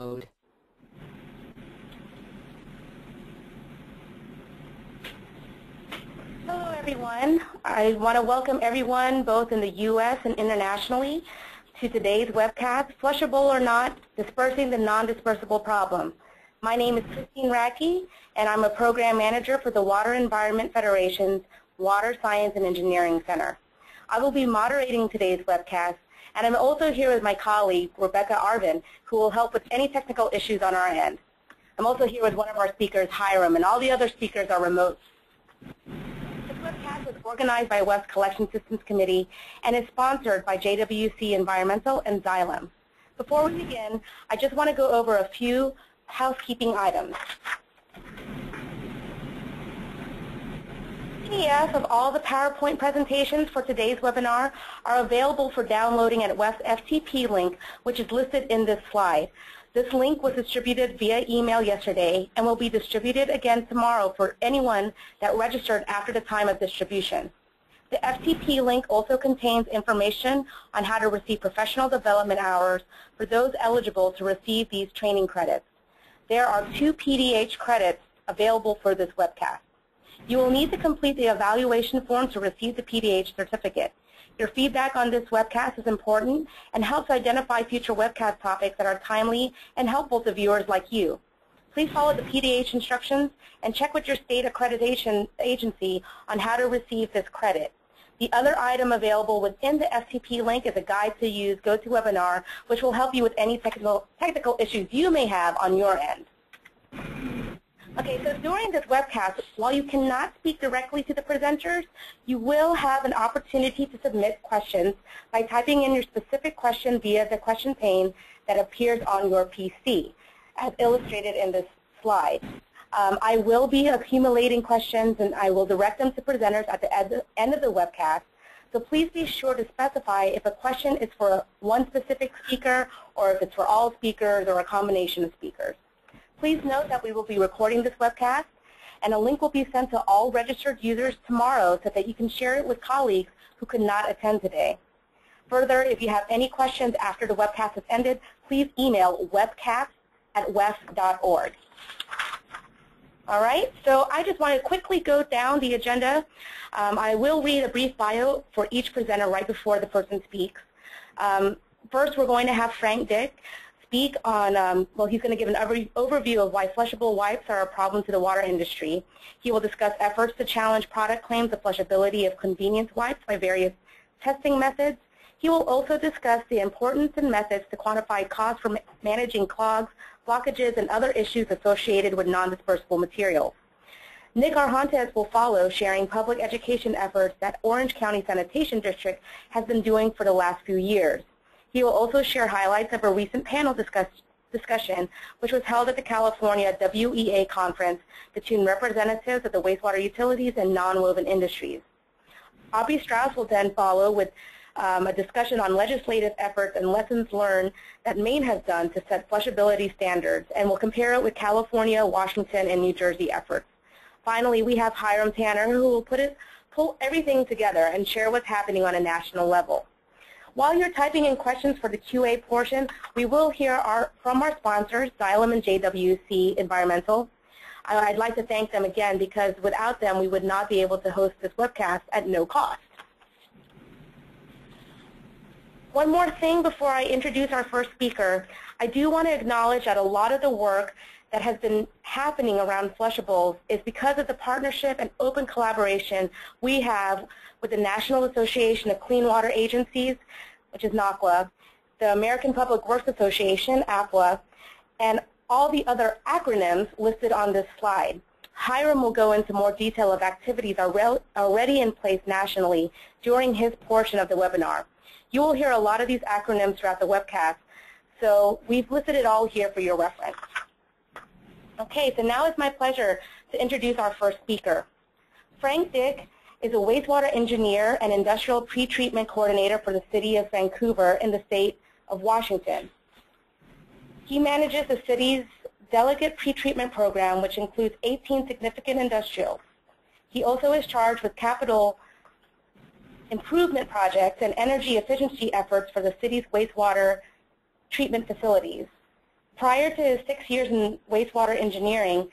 mode. Hello, everyone. I want to welcome everyone, both in the U.S. and internationally, to today's webcast, Flushable or Not, Dispersing the Non-Dispersible Problem. My name is Christine Radke, and I'm a program manager for the Water Environment Federation's Water Science and Engineering Center. I will be moderating today's webcast, and I'm also here with my colleague, Rebecca Arvin, who will help with any technical issues on our end. I'm also here with one of our speakers, Hiram, and all the other speakers are remote. This webcast was organized by WEF's Collection Systems Committee and is sponsored by JWC Environmental and Xylem. Before we begin, I just want to go over a few housekeeping items. PDF of all the PowerPoint presentations for today's webinar are available for downloading at WEF's FTP link, which is listed in this slide. This link was distributed via email yesterday and will be distributed again tomorrow for anyone that registered after the time of distribution. The FTP link also contains information on how to receive professional development hours for those eligible to receive these training credits. There are two PDH credits available for this webcast. You will need to complete the evaluation form to receive the PDH certificate. Your feedback on this webcast is important and helps identify future webcast topics that are timely and helpful to viewers like you. Please follow the PDH instructions and check with your state accreditation agency on how to receive this credit. The other item available within the FTP link is a guide to use GoToWebinar, which will help you with any technical, technical issues you may have on your end. Okay, so during this webcast, while you cannot speak directly to the presenters, you will have an opportunity to submit questions by typing in your specific question via the question pane that appears on your PC, as illustrated in this slide. Um, I will be accumulating questions and I will direct them to presenters at the end of the webcast. So please be sure to specify if a question is for one specific speaker or if it's for all speakers or a combination of speakers. Please note that we will be recording this webcast, and a link will be sent to all registered users tomorrow so that you can share it with colleagues who could not attend today. Further, if you have any questions after the webcast has ended, please email webcast at wef.org. All right, so I just want to quickly go down the agenda. Um, I will read a brief bio for each presenter right before the person speaks. Um, first, we're going to have Frank Dick, speak on, um, well, he's going to give an overview of why flushable wipes are a problem to the water industry. He will discuss efforts to challenge product claims of flushability of convenience wipes by various testing methods. He will also discuss the importance and methods to quantify costs for managing clogs, blockages, and other issues associated with non-dispersible materials. Nick Arhontes will follow, sharing public education efforts that Orange County Sanitation District has been doing for the last few years. He will also share highlights of a recent panel discuss, discussion which was held at the California WEA conference between representatives of the wastewater utilities and non-woven industries. Abby Strauss will then follow with um, a discussion on legislative efforts and lessons learned that Maine has done to set flushability standards, and we'll compare it with California, Washington, and New Jersey efforts. Finally, we have Hiram Tanner, who will put it, pull everything together and share what's happening on a national level. While you're typing in questions for the QA portion, we will hear our, from our sponsors, Xylem and JWC Environmental. I'd like to thank them again because without them, we would not be able to host this webcast at no cost. One more thing before I introduce our first speaker. I do want to acknowledge that a lot of the work that has been happening around flushables is because of the partnership and open collaboration we have with the National Association of Clean Water Agencies which is NACWA, the American Public Works Association, APWA, and all the other acronyms listed on this slide. Hiram will go into more detail of activities already in place nationally during his portion of the webinar. You will hear a lot of these acronyms throughout the webcast, so we've listed it all here for your reference. Okay, so now it's my pleasure to introduce our first speaker. Frank Dick is a wastewater engineer and industrial pretreatment coordinator for the city of Vancouver in the state of Washington. He manages the city's delegate pretreatment program, which includes 18 significant industrials. He also is charged with capital improvement projects and energy efficiency efforts for the city's wastewater treatment facilities. Prior to his six years in wastewater engineering,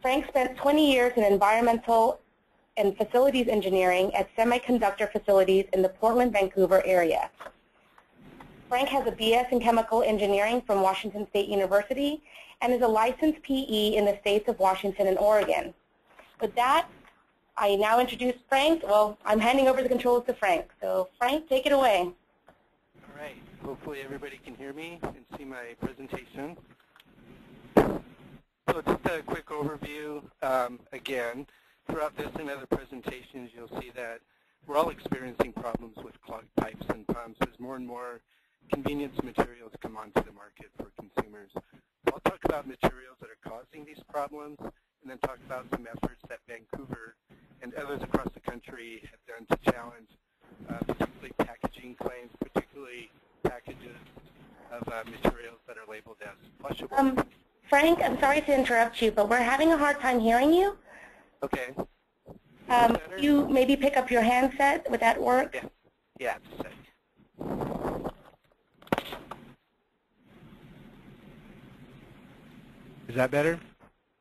Frank spent 20 years in environmental and facilities engineering at semiconductor facilities in the Portland, Vancouver area. Frank has a BS in chemical engineering from Washington State University and is a licensed PE in the states of Washington and Oregon. With that, I now introduce Frank. Well, I'm handing over the controls to Frank. So Frank, take it away. All right. Hopefully everybody can hear me and see my presentation. So just a quick overview. Um, again, throughout this and other presentations, you'll see that we're all experiencing problems with clogged pipes and pumps as more and more convenience materials come onto the market for consumers. So I'll talk about materials that are causing these problems and then talk about some efforts that Vancouver and others across the country have done to challenge uh, particularly packaging claims, particularly packages of uh, materials that are labeled as flushable. Um, Frank, I'm sorry to interrupt you, but we're having a hard time hearing you. Okay. Um, you maybe pick up your handset. Would that work? Yeah. Yeah, just a sec. Is that better?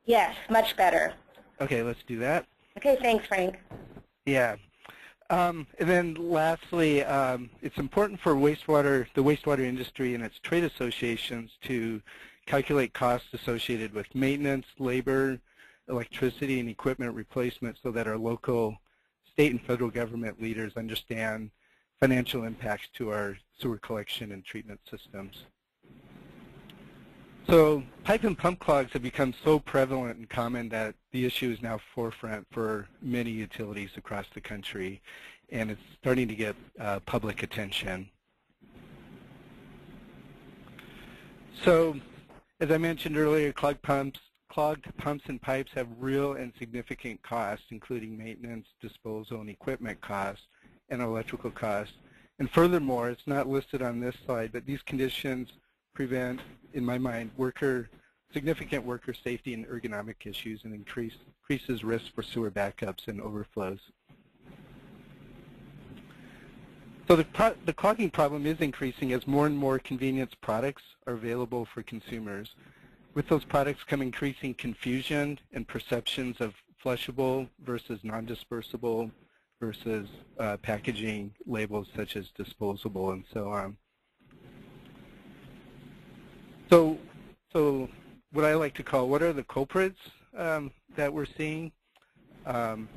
Yes, much better. Okay, let's do that. Okay, thanks, Frank. Yeah. Um, and then lastly, um, it's important for wastewater, the wastewater industry and its trade associations to calculate costs associated with maintenance, labor, electricity, and equipment replacement so that our local, state, and federal government leaders understand financial impacts to our sewer collection and treatment systems. So pipe and pump clogs have become so prevalent and common that the issue is now forefront for many utilities across the country, and it's starting to get uh, public attention. So as I mentioned earlier, clog pumps, clogged pumps and pipes have real and significant costs, including maintenance, disposal, and equipment costs, and electrical costs. And furthermore, it's not listed on this slide, but these conditions prevent, in my mind, worker significant worker safety and ergonomic issues and increase, increases risk for sewer backups and overflows. So the, the clogging problem is increasing as more and more convenience products are available for consumers. With those products come increasing confusion and perceptions of flushable versus non-dispersible versus uh, packaging labels such as disposable and so on. So, so what I like to call, what are the culprits um, that we're seeing? Um,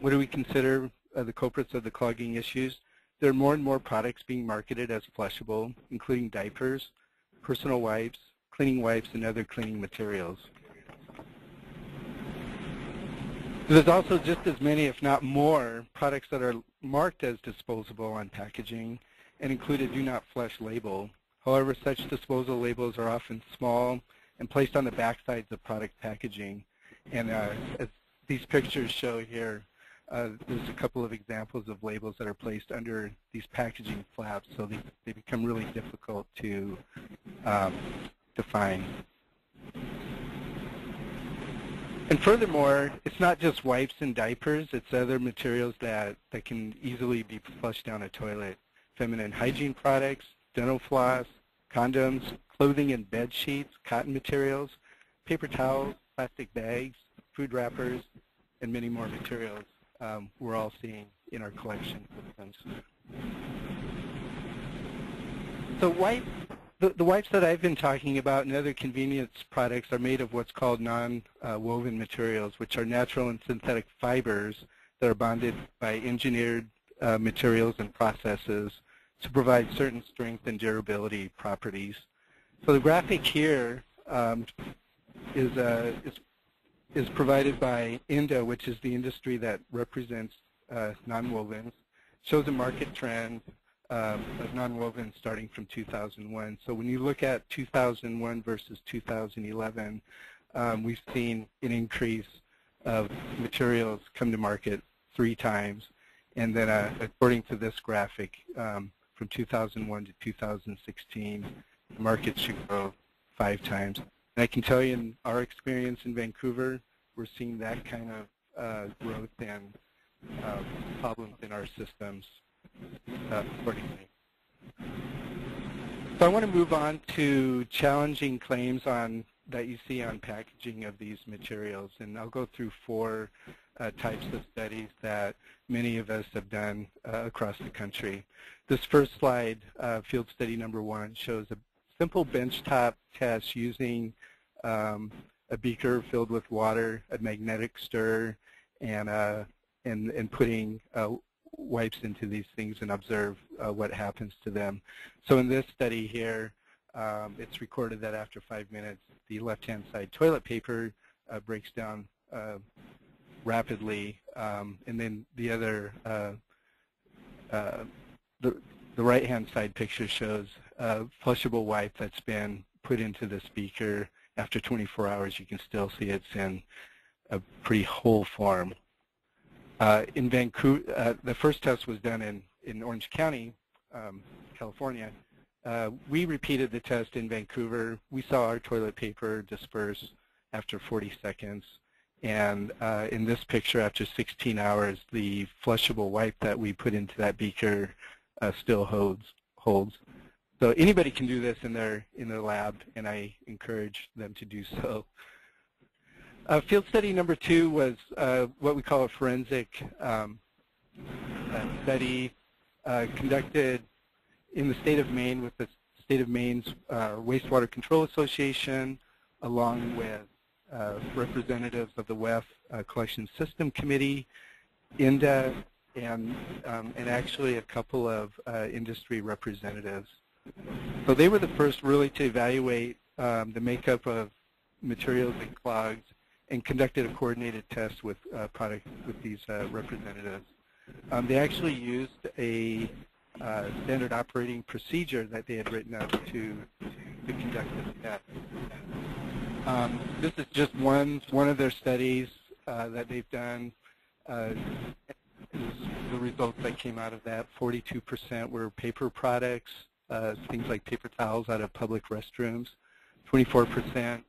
what do we consider uh, the culprits of the clogging issues? There are more and more products being marketed as flushable, including diapers, personal wipes, cleaning wipes, and other cleaning materials. There's also just as many, if not more, products that are marked as disposable on packaging and include a do not flush label However, such disposal labels are often small and placed on the backsides of product packaging. And uh, as these pictures show here, uh, there's a couple of examples of labels that are placed under these packaging flaps, so they, they become really difficult to um, define. And furthermore, it's not just wipes and diapers, it's other materials that, that can easily be flushed down a toilet. Feminine hygiene products, dental floss, condoms, clothing and bed sheets, cotton materials, paper towels, plastic bags, food wrappers, and many more materials um, we're all seeing in our collection. So wipe, the, wipes that I've been talking about and other convenience products are made of what's called non-woven materials, which are natural and synthetic fibers that are bonded by engineered uh, materials and processes to provide certain strength and durability properties. So the graphic here um, is, uh, is, is provided by INDA, which is the industry that represents uh, nonwovens. Shows a market trend um, of nonwovens starting from 2001. So when you look at 2001 versus 2011, um, we've seen an increase of materials come to market three times. And then uh, according to this graphic, um, from 2001 to 2016, the market should grow five times. And I can tell you in our experience in Vancouver, we're seeing that kind of uh, growth and uh, problems in our systems accordingly. So I want to move on to challenging claims on that you see on packaging of these materials, and I'll go through four uh, types of studies that many of us have done uh, across the country. This first slide, uh, field study number one, shows a simple benchtop test using um, a beaker filled with water, a magnetic stir, and, uh, and, and putting uh, wipes into these things and observe uh, what happens to them. So in this study here, um, it's recorded that after five minutes, the left-hand side toilet paper uh, breaks down uh, rapidly, um, and then the other, uh, uh, the, the right-hand side picture shows a flushable wipe that's been put into the beaker. After 24 hours, you can still see it's in a pretty whole form. Uh, in Vancouver, uh, the first test was done in, in Orange County, um, California. Uh, we repeated the test in Vancouver. We saw our toilet paper disperse after 40 seconds. And uh, in this picture, after 16 hours, the flushable wipe that we put into that beaker uh, still holds. holds. So anybody can do this in their, in their lab, and I encourage them to do so. Uh, field study number two was uh, what we call a forensic um, uh, study uh, conducted in the state of Maine with the state of Maine's uh, Wastewater Control Association, along with representatives of the WEF Collection System Committee, INDA, and, um, and actually a couple of industry representatives. So they were the first really to evaluate um, the makeup of materials and clogs and conducted a coordinated test with uh, product with these uh, representatives. Um, they actually used a uh, standard operating procedure that they had written up to to conduct this test. Um, this is just one one of their studies uh, that they've done. Uh, the results that came out of that: 42% were paper products, uh, things like paper towels out of public restrooms. 24%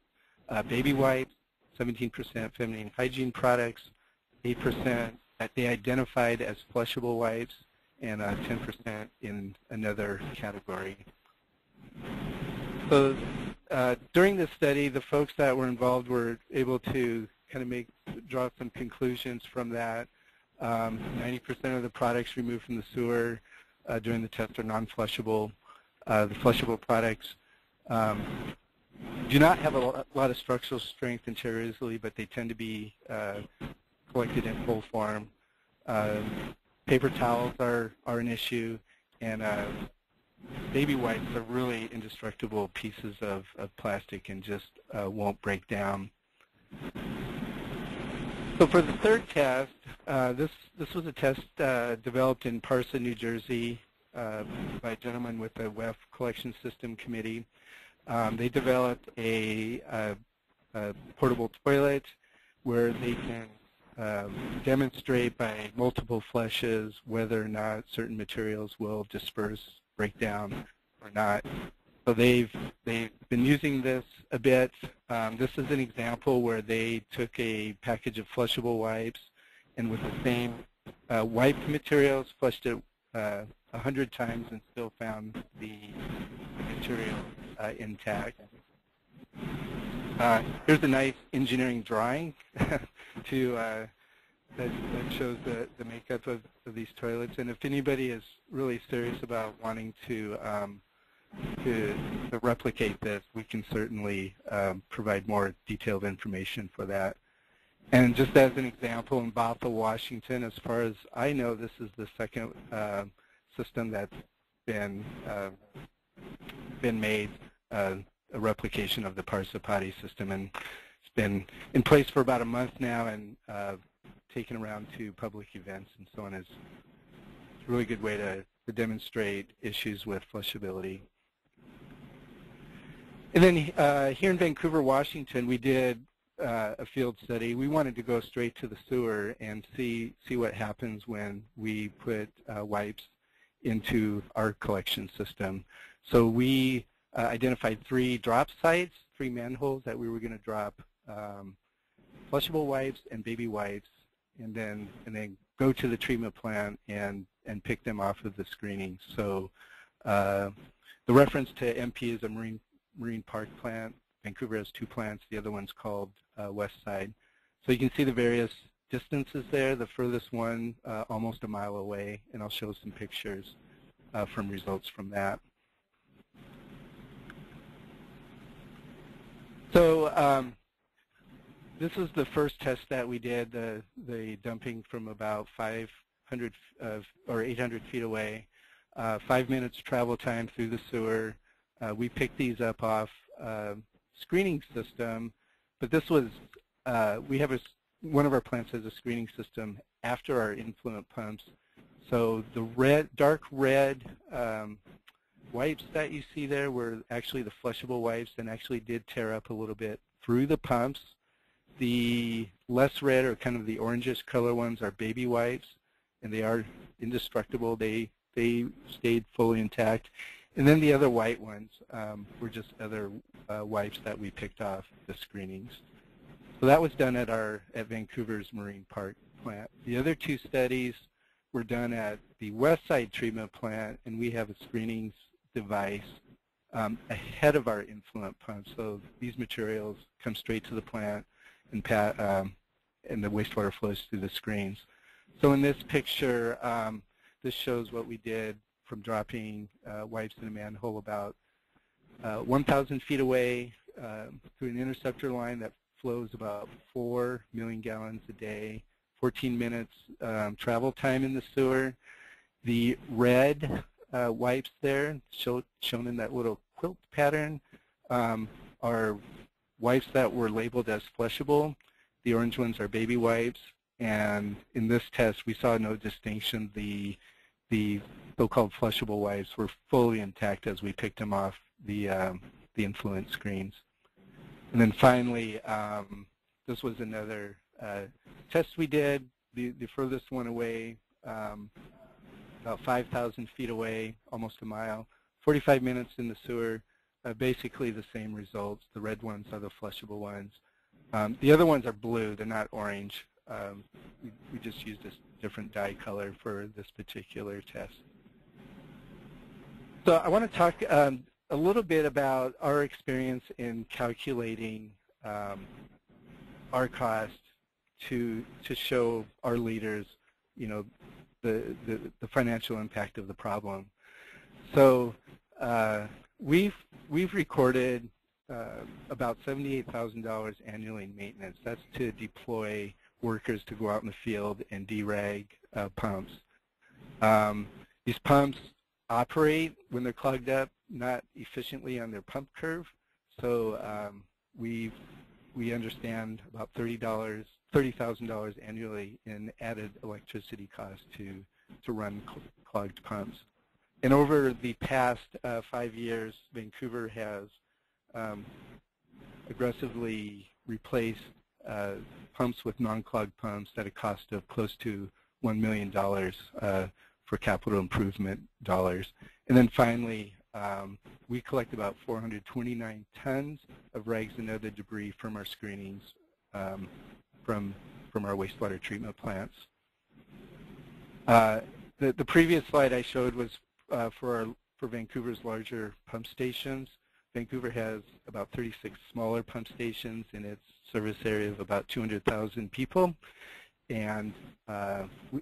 baby wipes, 17% feminine hygiene products, 8% that they identified as flushable wipes, and 10% uh, in another category. So uh, during this study, the folks that were involved were able to kind of make draw some conclusions from that. 90% um, of the products removed from the sewer uh, during the test are non-flushable. Uh, the flushable products um, do not have a lot of structural strength tear easily, but they tend to be uh, collected in full form. Uh, paper towels are, are an issue, and uh, baby wipes are really indestructible pieces of, of plastic and just uh, won't break down. So for the third test, uh, this, this was a test uh, developed in Parsa, New Jersey by a gentleman with the WEF Collection System Committee. Um, they developed a, a, a, portable toilet where they can um, demonstrate by multiple flushes whether or not certain materials will disperse, break down, or not. So they've they've been using this a bit. Um, this is an example where they took a package of flushable wipes and with the same uh, materials flushed it uh, 100 times and still found the material intact. Uh, here's a nice engineering drawing to uh, that, that, shows the, the makeup of, of, these toilets. And if anybody is really serious about wanting to um, to, to, replicate this, we can certainly um, provide more detailed information for that. And just as an example, in Bothell, Washington, as far as I know, this is the second uh, system that's been uh, been made uh, a replication of the Parsapati system, and it's been in place for about a month now and uh, taken around to public events and so on. It's a really good way to, to demonstrate issues with flushability. And then uh, here in Vancouver, Washington, we did uh, a field study. We wanted to go straight to the sewer and see see what happens when we put uh, wipes into our collection system. So we uh, identified three drop sites, three manholes that we were going to drop um, flushable wipes and baby wipes, and then and then go to the treatment plant and and pick them off of the screening. So uh, the reference to MP is a marine marine park plant. Vancouver has two plants. The other one's called uh, West Side. So you can see the various distances there. The furthest one uh, almost a mile away, and I'll show some pictures uh, from results from that. So um, this is the first test that we did, the, the dumping from about 500 uh, or 800 feet away. Uh, five minutes travel time through the sewer. Uh, we picked these up off uh, screening system, but this was, uh, we have a, one of our plants has a screening system after our influent pumps. So the red, dark red um, wipes that you see there were actually the flushable wipes and actually did tear up a little bit through the pumps. The less red or kind of the orangish color ones are baby wipes, and they are indestructible. They they stayed fully intact. And then the other white ones um, were just other uh, wipes that we picked off the screenings. So that was done at our at Vancouver's Marine Park plant. The other two studies were done at the West Side treatment plant, and we have a screenings device um, ahead of our influent pump. So these materials come straight to the plant and, pat, um, and the wastewater flows through the screens. So in this picture, um, this shows what we did from dropping uh, wipes in a manhole about uh, 1,000 feet away uh, through an interceptor line that flows about 4 million gallons a day, 14 minutes um, travel time in the sewer. The red uh, wipes there, show, shown in that little quilt pattern, um, are wipes that were labeled as flushable. The orange ones are baby wipes. And in this test, we saw no distinction. The, the so-called flushable wipes were fully intact as we picked them off the, um, the influent screens. And then finally, um, this was another uh, test we did, the, the furthest one away, um, about 5,000 feet away, almost a mile, 45 minutes in the sewer, uh, basically the same results. The red ones are the flushable ones. Um, the other ones are blue, they're not orange. Um, we, we, just used a different dye color for this particular test. So I want to talk um, a little bit about our experience in calculating um, our cost to to show our leaders, you know, the the, the financial impact of the problem. So uh, we've we've recorded uh, about $78,000 annually in maintenance. That's to deploy workers to go out in the field and derag uh, pumps. Um, these pumps operate when they're clogged up not efficiently on their pump curve. So um, we we understand about $30, $30,000 annually in added electricity costs to, to run cl clogged pumps. And over the past uh, five years, Vancouver has um, aggressively replaced uh, pumps with non-clogged pumps at a cost of close to $1 million uh, for capital improvement dollars. And then finally, um, we collect about 429 tons of rags and other debris from our screenings um, from, from our wastewater treatment plants. Uh, the, the previous slide I showed was uh, for, our, for Vancouver's larger pump stations. Vancouver has about 36 smaller pump stations in its service area of about 200,000 people. And, uh, we,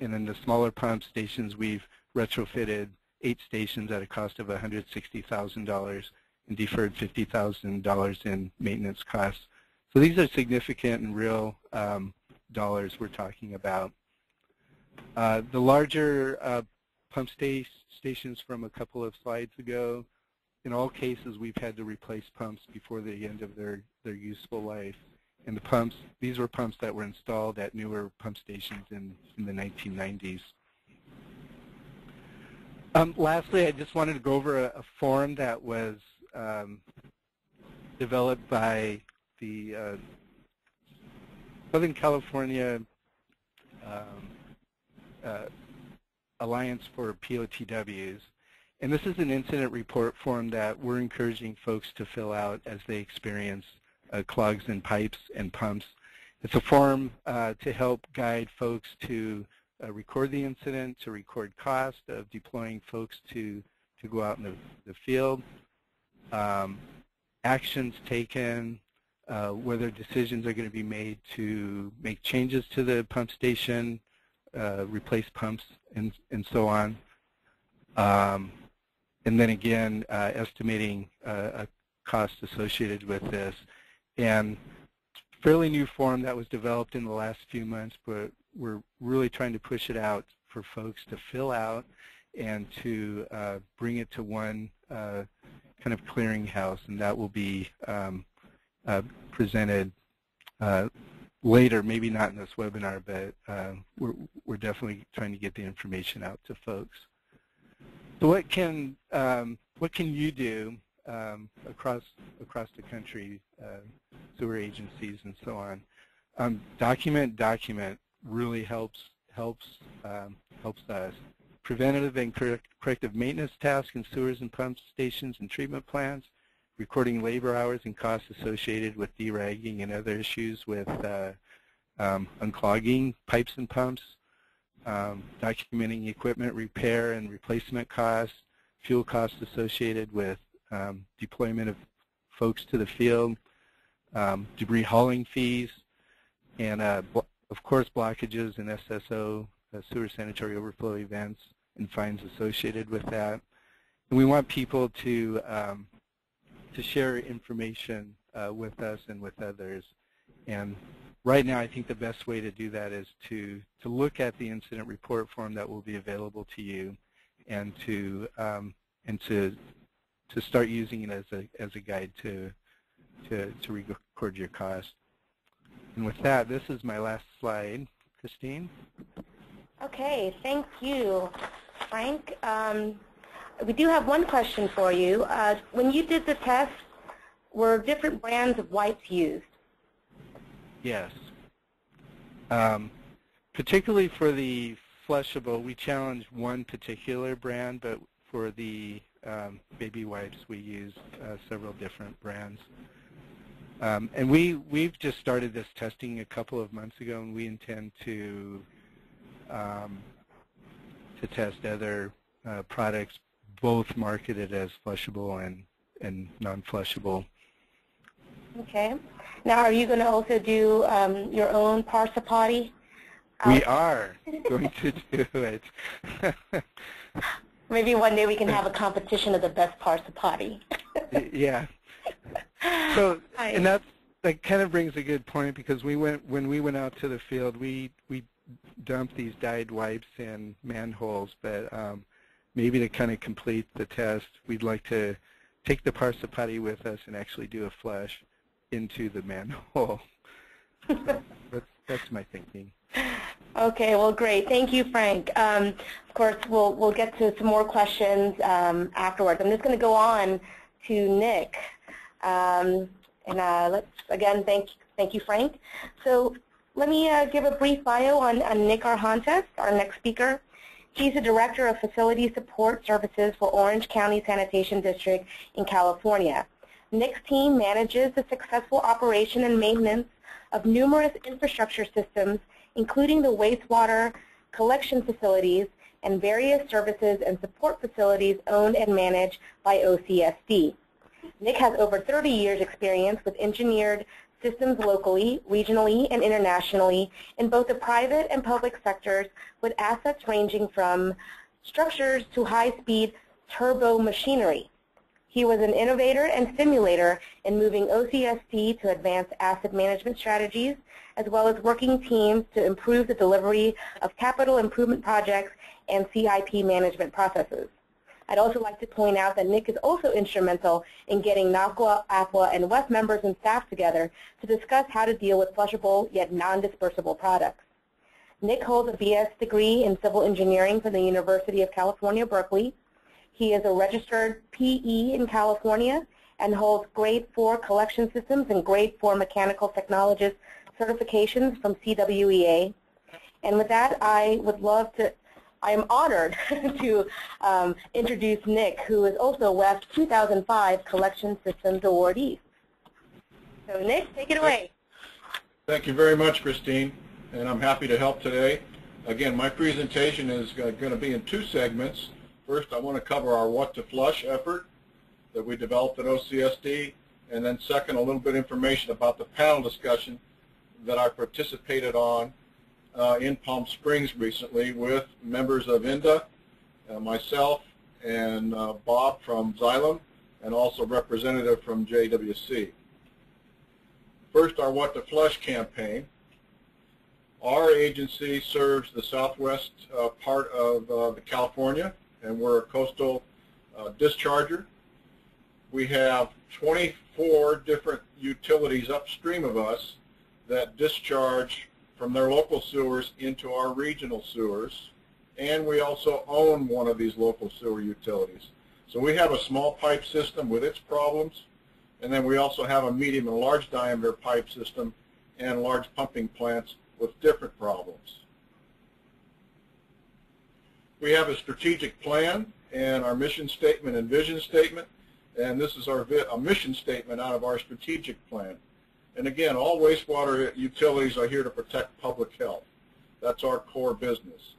and in the smaller pump stations, we've retrofitted eight stations at a cost of $160,000 and deferred $50,000 in maintenance costs. So these are significant and real um, dollars we're talking about. Uh, the larger uh, pump sta stations from a couple of slides ago, in all cases we've had to replace pumps before the end of their, their useful life. And the pumps, these were pumps that were installed at newer pump stations in, in the 1990s. Um, lastly, I just wanted to go over a, a form that was um, developed by the uh, Southern California um, uh, Alliance for POTWs. And this is an incident report form that we're encouraging folks to fill out as they experience uh, clogs in pipes and pumps. It's a form uh, to help guide folks to uh, record the incident, to record cost of deploying folks to, to go out in the, the field, um, actions taken, uh, whether decisions are going to be made to make changes to the pump station, uh, replace pumps, and, and so on. Um, and then again, uh, estimating uh, a cost associated with this. And fairly new form that was developed in the last few months, but we're really trying to push it out for folks to fill out and to uh, bring it to one kind of clearinghouse, and that will be um, presented uh, later, maybe not in this webinar, but uh, we're, we're definitely trying to get the information out to folks. So what can, um, what can you do um, across, across the country, uh, sewer agencies and so on? Um, document, document really helps, helps, um, helps us. Preventative and corrective maintenance tasks in sewers and pump stations and treatment plants, recording labor hours and costs associated with deragging and other issues with uh, um, unclogging pipes and pumps, um, documenting equipment repair and replacement costs, fuel costs associated with um, deployment of folks to the field, um, debris hauling fees, and uh, of course blockages and SSO, uh, sewer sanitary overflow events, and fines associated with that. And we want people to um, to share information uh, with us and with others. And right now, I think the best way to do that is to, to look at the incident report form that will be available to you and to, um, and to, to start using it as a, as a guide to, to, to record your cost. And with that, this is my last slide. Christine? Okay, thank you, Frank. Um, we do have one question for you. Uh, when you did the test, were different brands of wipes used? Yes. Um, particularly for the flushable, we challenged one particular brand, but for the um, baby wipes, we used uh, several different brands. Um, and we, we've just started this testing a couple of months ago, and we intend to, um, to test other uh, products both marketed as flushable and, and non-flushable. Okay. Now, are you going to also do um, your own Parsa potty? We are going to do it. Maybe one day we can have a competition of the best Parsa potty. yeah. So, and that's, that kind of brings a good point because we went when we went out to the field, we we dumped these dyed wipes in manholes, but um, maybe to kind of complete the test, we'd like to take the Parsa potty with us and actually do a flush into the manhole. that's, that's my thinking. Okay, well, great. Thank you, Frank. Um, of course, we'll, we'll get to some more questions um, afterwards. I'm just going to go on to Nick. Um, and uh, let's, again, thank, thank you, Frank. So let me uh, give a brief bio on, on Nick Arhontes, our next speaker. He's the Director of Facility Support Services for Orange County Sanitation District in California. Nick's team manages the successful operation and maintenance of numerous infrastructure systems, including the wastewater collection facilities and various services and support facilities owned and managed by OCSD. Nick has over 30 years experience with engineered systems locally, regionally, and internationally in both the private and public sectors with assets ranging from structures to high-speed turbo machinery. He was an innovator and stimulator in moving OCSD to advance asset management strategies, as well as working teams to improve the delivery of capital improvement projects and CIP management processes. I'd also like to point out that Nick is also instrumental in getting NACWA, APWA, and WEF members and staff together to discuss how to deal with flushable yet non-dispersible products. Nick holds a BS degree in civil engineering from the University of California, Berkeley. He is a registered PE in California and holds grade 4 collection systems and grade 4 mechanical technologist certifications from CWEA. And with that, I would love to I am honored to um, introduce Nick, who is also WEF 2005 Collection Systems awardee. So Nick, take it away. Thank you very much, Christine, and I'm happy to help today. Again, my presentation is going to be in two segments. First, I want to cover our What to Flush effort that we developed at OCSD, and then second, a little bit of information about the panel discussion that I participated on uh, in Palm Springs recently with members of INDA, uh, myself, and uh, Bob from Xylem, and also representative from JWC. First, our What to Flush campaign. Our agency serves the southwest uh, part of uh, California, and we're a coastal uh, discharger. We have 24 different utilities upstream of us that discharge from their local sewers into our regional sewers, and we also own one of these local sewer utilities. So we have a small pipe system with its problems, and then we also have a medium and large diameter pipe system and large pumping plants with different problems. We have a strategic plan and our mission statement and vision statement, and this is our a mission statement out of our strategic plan. And again, all wastewater utilities are here to protect public health. That's our core business.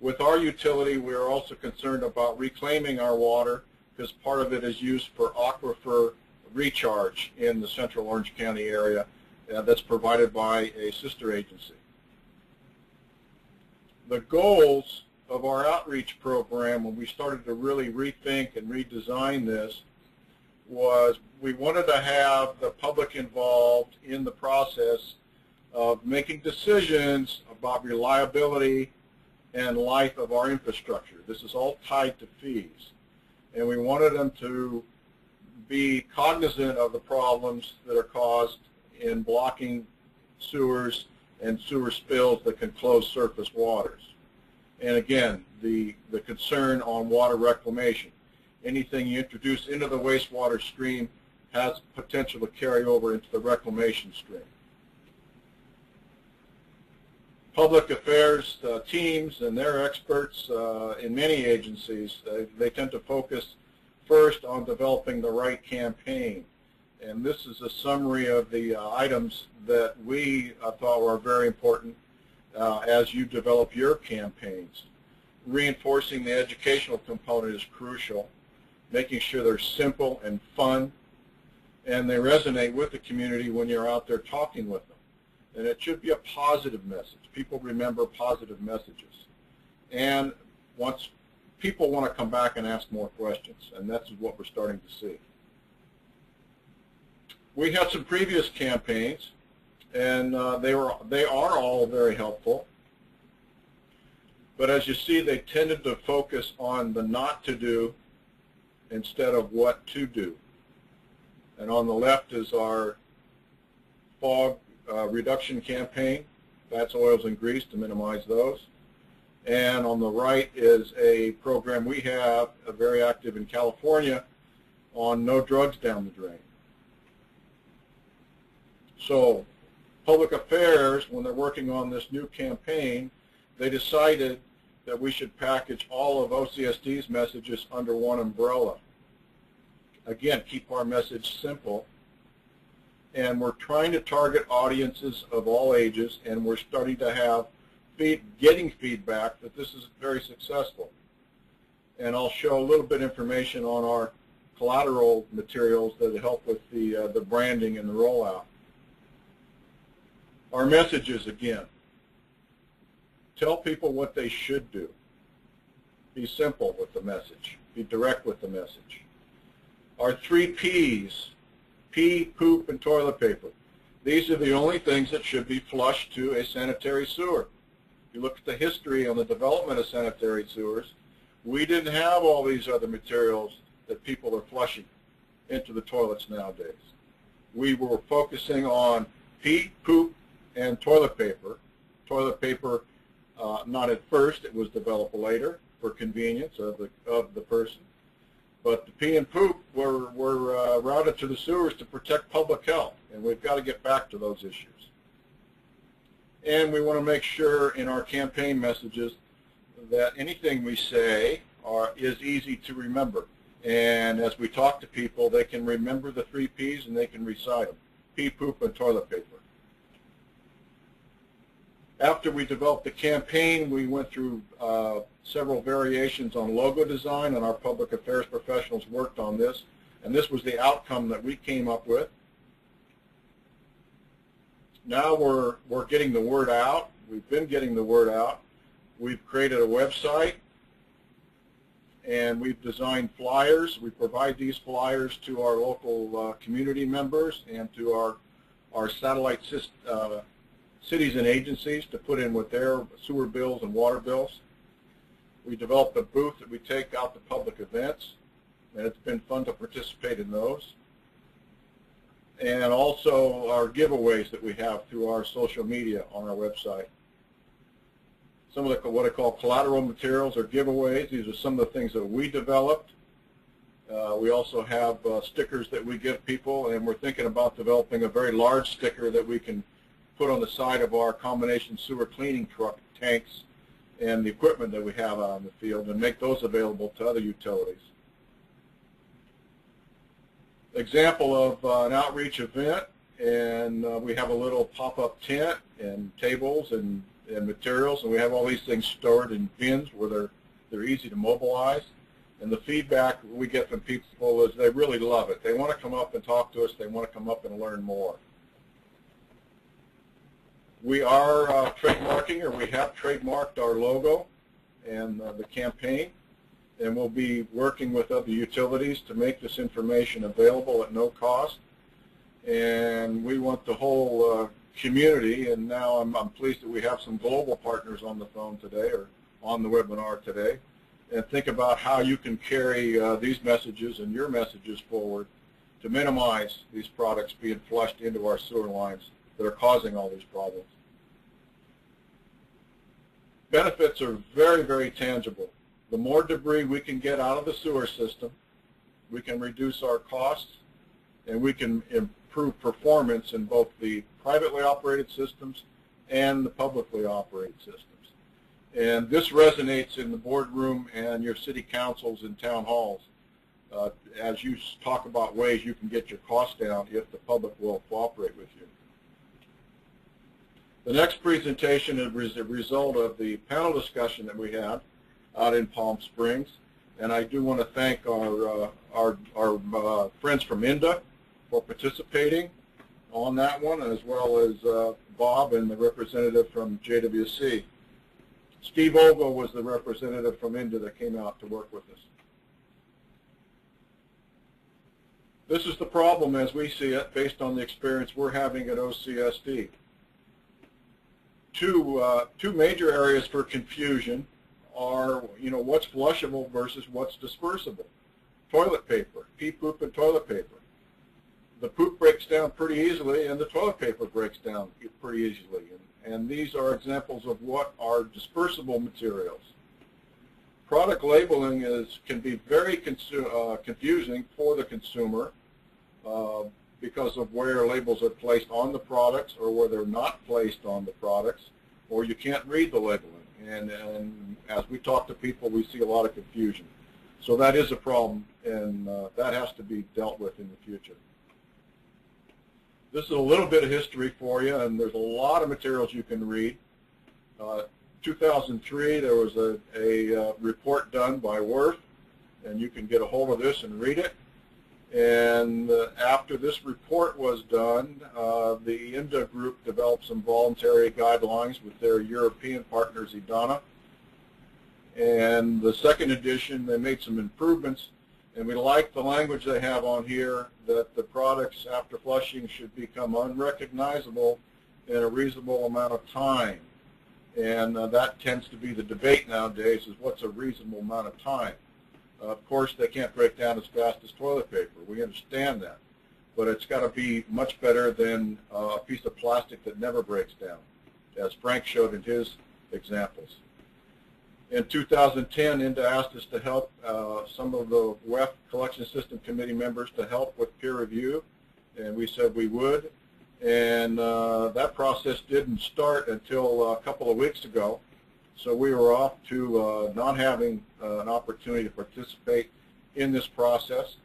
With our utility, we are also concerned about reclaiming our water because part of it is used for aquifer recharge in the central Orange County area uh, that's provided by a sister agency. The goals of our outreach program when we started to really rethink and redesign this was we wanted to have the public involved in the process of making decisions about reliability and life of our infrastructure. This is all tied to fees. And we wanted them to be cognizant of the problems that are caused in blocking sewers and sewer spills that can close surface waters. And again, the, the concern on water reclamation anything you introduce into the wastewater stream has potential to carry over into the reclamation stream. Public affairs uh, teams and their experts uh, in many agencies, uh, they tend to focus first on developing the right campaign. And this is a summary of the uh, items that we uh, thought were very important uh, as you develop your campaigns. Reinforcing the educational component is crucial making sure they're simple and fun, and they resonate with the community when you're out there talking with them. And it should be a positive message. People remember positive messages. And once people want to come back and ask more questions, and that's what we're starting to see. We had some previous campaigns, and uh, they were they are all very helpful. But as you see, they tended to focus on the not to do instead of what to do. And on the left is our fog uh, reduction campaign, fats, oils, and grease to minimize those. And on the right is a program we have, uh, very active in California, on no drugs down the drain. So public affairs, when they're working on this new campaign, they decided that we should package all of OCSD's messages under one umbrella. Again, keep our message simple. And we're trying to target audiences of all ages, and we're starting to have feed, getting feedback that this is very successful. And I'll show a little bit information on our collateral materials that help with the, uh, the branding and the rollout. Our messages, again, Tell people what they should do. Be simple with the message. Be direct with the message. Our three P's, pee, poop, and toilet paper. These are the only things that should be flushed to a sanitary sewer. If you look at the history on the development of sanitary sewers, we didn't have all these other materials that people are flushing into the toilets nowadays. We were focusing on pee, poop, and toilet paper. Toilet paper uh, not at first, it was developed later for convenience of the, of the person. But the pee and poop were, were uh, routed to the sewers to protect public health, and we've got to get back to those issues. And we want to make sure in our campaign messages that anything we say are, is easy to remember. And as we talk to people, they can remember the three Ps and they can recite them. Pee, poop, and toilet paper. After we developed the campaign, we went through uh, several variations on logo design, and our public affairs professionals worked on this. And this was the outcome that we came up with. Now we're, we're getting the word out. We've been getting the word out. We've created a website, and we've designed flyers. We provide these flyers to our local uh, community members and to our, our satellite uh, cities and agencies to put in with their sewer bills and water bills. We developed a booth that we take out to public events, and it's been fun to participate in those. And also our giveaways that we have through our social media on our website. Some of the, what I call collateral materials or giveaways. These are some of the things that we developed. Uh, we also have uh, stickers that we give people, and we're thinking about developing a very large sticker that we can put on the side of our combination sewer cleaning truck tanks and the equipment that we have out on the field and make those available to other utilities. Example of uh, an outreach event, and uh, we have a little pop-up tent and tables and, and materials, and we have all these things stored in bins where they're, they're easy to mobilize. And the feedback we get from people is they really love it. They want to come up and talk to us. They want to come up and learn more. We are uh, trademarking, or we have trademarked our logo and uh, the campaign, and we'll be working with other utilities to make this information available at no cost. And we want the whole uh, community, and now I'm, I'm pleased that we have some global partners on the phone today, or on the webinar today, and think about how you can carry uh, these messages and your messages forward to minimize these products being flushed into our sewer lines that are causing all these problems. Benefits are very, very tangible. The more debris we can get out of the sewer system, we can reduce our costs, and we can improve performance in both the privately operated systems and the publicly operated systems. And this resonates in the boardroom and your city councils and town halls uh, as you talk about ways you can get your costs down if the public will cooperate with you. The next presentation is a result of the panel discussion that we had out in Palm Springs. And I do want to thank our, uh, our, our uh, friends from INDA for participating on that one, as well as uh, Bob and the representative from JWC. Steve Ogle was the representative from INDA that came out to work with us. This is the problem as we see it based on the experience we're having at OCSD two uh, two major areas for confusion are you know what's flushable versus what's dispersible. Toilet paper, pee poop and toilet paper. The poop breaks down pretty easily and the toilet paper breaks down pretty easily. And, and these are examples of what are dispersible materials. Product labeling is can be very uh, confusing for the consumer. Uh, because of where labels are placed on the products or where they're not placed on the products, or you can't read the labeling. And, and as we talk to people, we see a lot of confusion. So that is a problem, and uh, that has to be dealt with in the future. This is a little bit of history for you, and there's a lot of materials you can read. Uh, 2003, there was a, a uh, report done by Worth, and you can get a hold of this and read it. And uh, after this report was done, uh, the INDA group developed some voluntary guidelines with their European partners, EDANA. And the second edition, they made some improvements. And we like the language they have on here that the products after flushing should become unrecognizable in a reasonable amount of time. And uh, that tends to be the debate nowadays is what's a reasonable amount of time. Of course, they can't break down as fast as toilet paper. We understand that. But it's got to be much better than uh, a piece of plastic that never breaks down, as Frank showed in his examples. In 2010, INDA asked us to help uh, some of the WEF Collection System Committee members to help with peer review, and we said we would. And uh, that process didn't start until a couple of weeks ago. So we were off to uh, not having uh, an opportunity to participate in this process,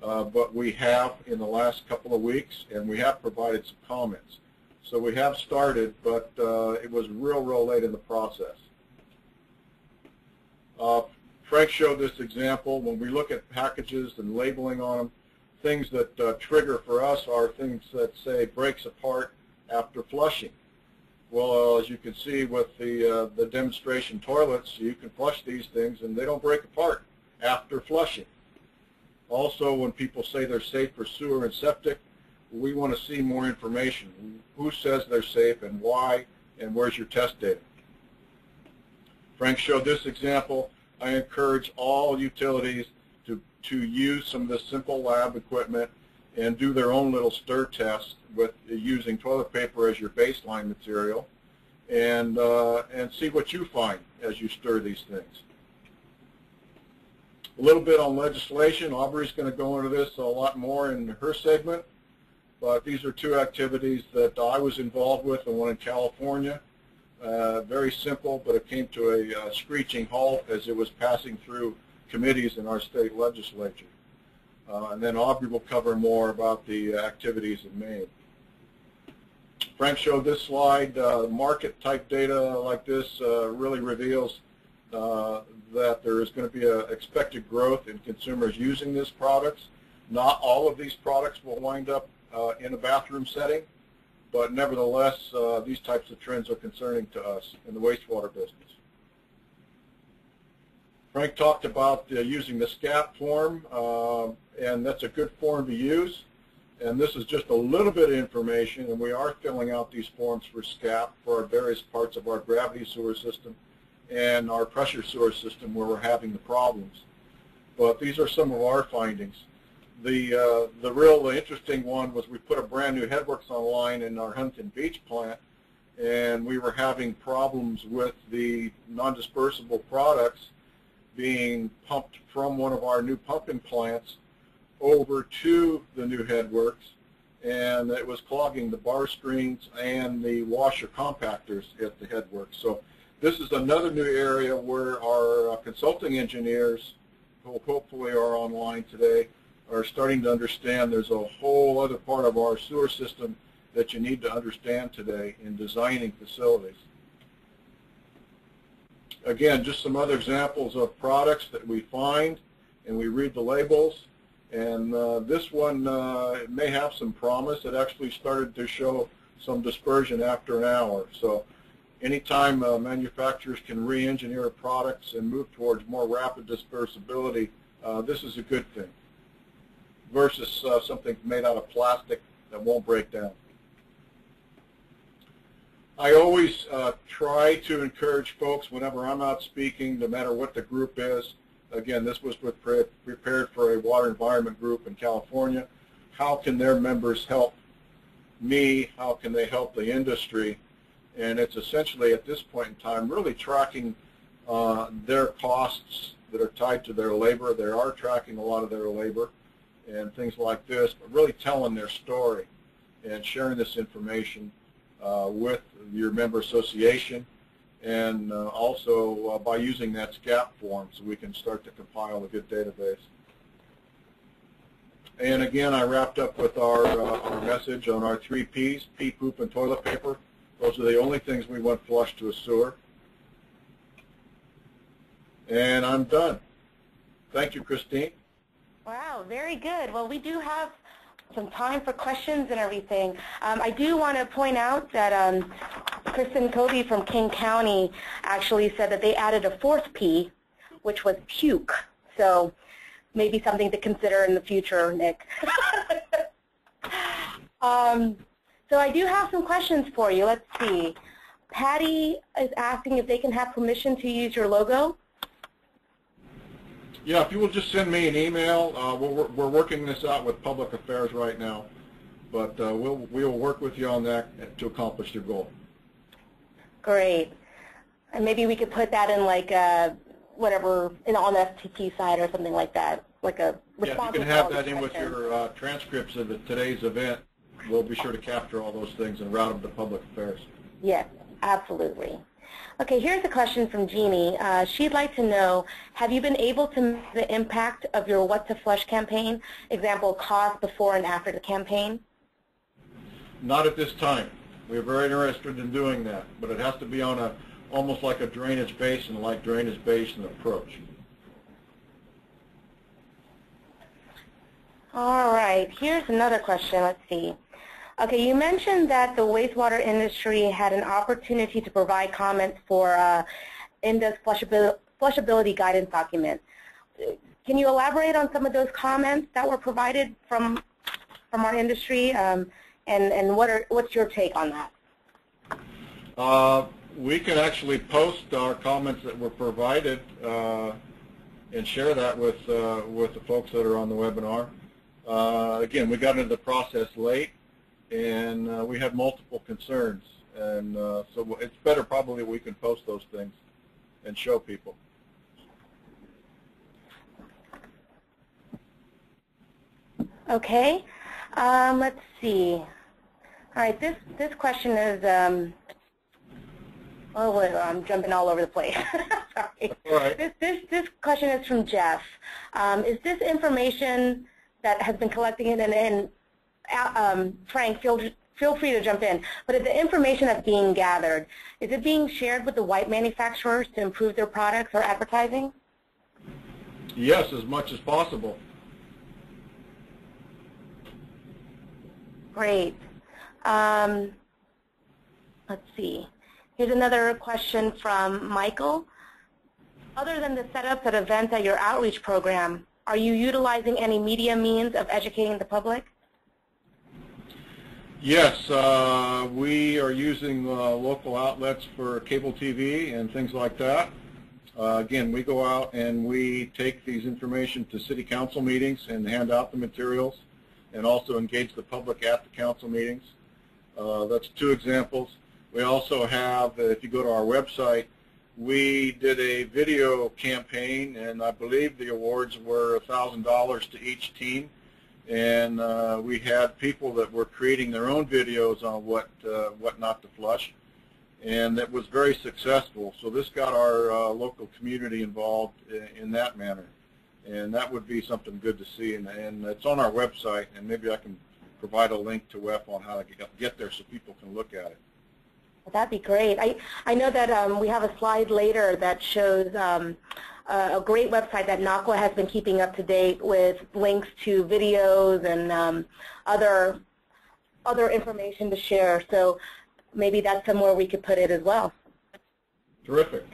uh, but we have in the last couple of weeks, and we have provided some comments. So we have started, but uh, it was real, real late in the process. Uh, Frank showed this example. When we look at packages and labeling on them, things that uh, trigger for us are things that say breaks apart after flushing. Well, as you can see with the, uh, the demonstration toilets, you can flush these things and they don't break apart after flushing. Also, when people say they're safe for sewer and septic, we want to see more information. Who says they're safe and why and where's your test data? Frank showed this example. I encourage all utilities to, to use some of this simple lab equipment and do their own little stir test with using toilet paper as your baseline material and, uh, and see what you find as you stir these things. A little bit on legislation. Aubrey's going to go into this a lot more in her segment, but these are two activities that I was involved with, and one in California. Uh, very simple, but it came to a uh, screeching halt as it was passing through committees in our state legislature. Uh, and then Aubrey will cover more about the activities in Maine. Frank showed this slide. Uh, market type data like this uh, really reveals uh, that there is going to be a expected growth in consumers using these products. Not all of these products will wind up uh, in a bathroom setting, but nevertheless, uh, these types of trends are concerning to us in the wastewater business. Frank talked about uh, using the SCAP form, uh, and that's a good form to use. And this is just a little bit of information, and we are filling out these forms for SCAP for our various parts of our gravity sewer system and our pressure sewer system where we're having the problems. But these are some of our findings. The, uh, the real interesting one was we put a brand new headworks online in our Huntington Beach plant, and we were having problems with the non-dispersible products being pumped from one of our new pumping plants over to the new headworks, and it was clogging the bar screens and the washer compactors at the headworks. So this is another new area where our uh, consulting engineers, who hopefully are online today, are starting to understand there's a whole other part of our sewer system that you need to understand today in designing facilities. Again, just some other examples of products that we find and we read the labels. And uh, this one uh, may have some promise. It actually started to show some dispersion after an hour. So anytime uh, manufacturers can re-engineer products and move towards more rapid dispersibility, uh, this is a good thing versus uh, something made out of plastic that won't break down. I always uh, try to encourage folks whenever I'm out speaking, no matter what the group is. Again, this was prepared for a water environment group in California. How can their members help me? How can they help the industry? And it's essentially at this point in time really tracking uh, their costs that are tied to their labor. They are tracking a lot of their labor and things like this, but really telling their story and sharing this information with your member association and uh, also uh, by using that SCAP form so we can start to compile a good database. And again, I wrapped up with our, uh, our message on our three Ps, pee, poop, and toilet paper. Those are the only things we want flushed to a sewer. And I'm done. Thank you, Christine. Wow, very good. Well, we do have some time for questions and everything. Um, I do want to point out that um, Kristen Kobe from King County actually said that they added a fourth P, which was puke. So maybe something to consider in the future, Nick. um, so I do have some questions for you. Let's see. Patty is asking if they can have permission to use your logo. Yeah, if you will just send me an email, uh, we're, we're working this out with Public Affairs right now, but uh, we'll, we'll work with you on that to accomplish your goal. Great. And maybe we could put that in like a, uh, whatever, in, on the FTP side or something like that, like a Yeah, you can have that in with your uh, transcripts of the, today's event. We'll be sure to capture all those things and route them to Public Affairs. Yes, absolutely. Okay, here's a question from Jeannie. Uh, she'd like to know, have you been able to measure the impact of your What to Flush campaign? Example, cost before and after the campaign? Not at this time. We're very interested in doing that, but it has to be on a, almost like a drainage basin, like drainage basin approach. All right, here's another question. Let's see. Okay, you mentioned that the wastewater industry had an opportunity to provide comments for uh, INDA's flushability, flushability guidance document. Can you elaborate on some of those comments that were provided from from our industry, um, and and what are what's your take on that? Uh, we can actually post our comments that were provided uh, and share that with uh, with the folks that are on the webinar. Uh, again, we got into the process late, and uh, we had multiple concerns, and uh, so it's better probably we can post those things and show people. Okay, um, let's see. All right, this this question is. Um, oh, wait, I'm jumping all over the place. Sorry. All right. This this this question is from Jeff. Um, is this information that has been collecting it and, and uh, um, Frank, feel feel free to jump in. But is the information that's being gathered, is it being shared with the white manufacturers to improve their products or advertising? Yes, as much as possible. Great. Um, let's see. Here's another question from Michael. Other than the setups at events at your outreach program, are you utilizing any media means of educating the public? Yes, uh, we are using uh, local outlets for cable TV and things like that. Uh, again, we go out and we take these information to city council meetings and hand out the materials and also engage the public at the council meetings. Uh, that's two examples. We also have, uh, if you go to our website, we did a video campaign, and I believe the awards were $1,000 to each team. And uh, we had people that were creating their own videos on what uh, what not to flush, and that was very successful. So this got our uh, local community involved in, in that manner and that would be something good to see. And, and it's on our website, and maybe I can provide a link to WEF on how to get there so people can look at it. That'd be great. I, I know that um, we have a slide later that shows um, a, a great website that NACWA has been keeping up to date with links to videos and um, other other information to share. So maybe that's somewhere we could put it as well. Terrific.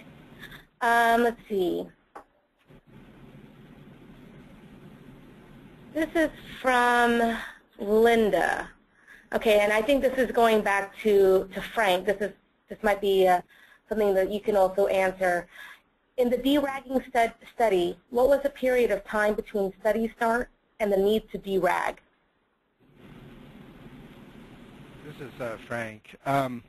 Um, let's see. This is from Linda. Okay, and I think this is going back to, to Frank. This is this might be uh, something that you can also answer. In the deragging stud study, what was the period of time between study start and the need to derag? This is uh, Frank. Um,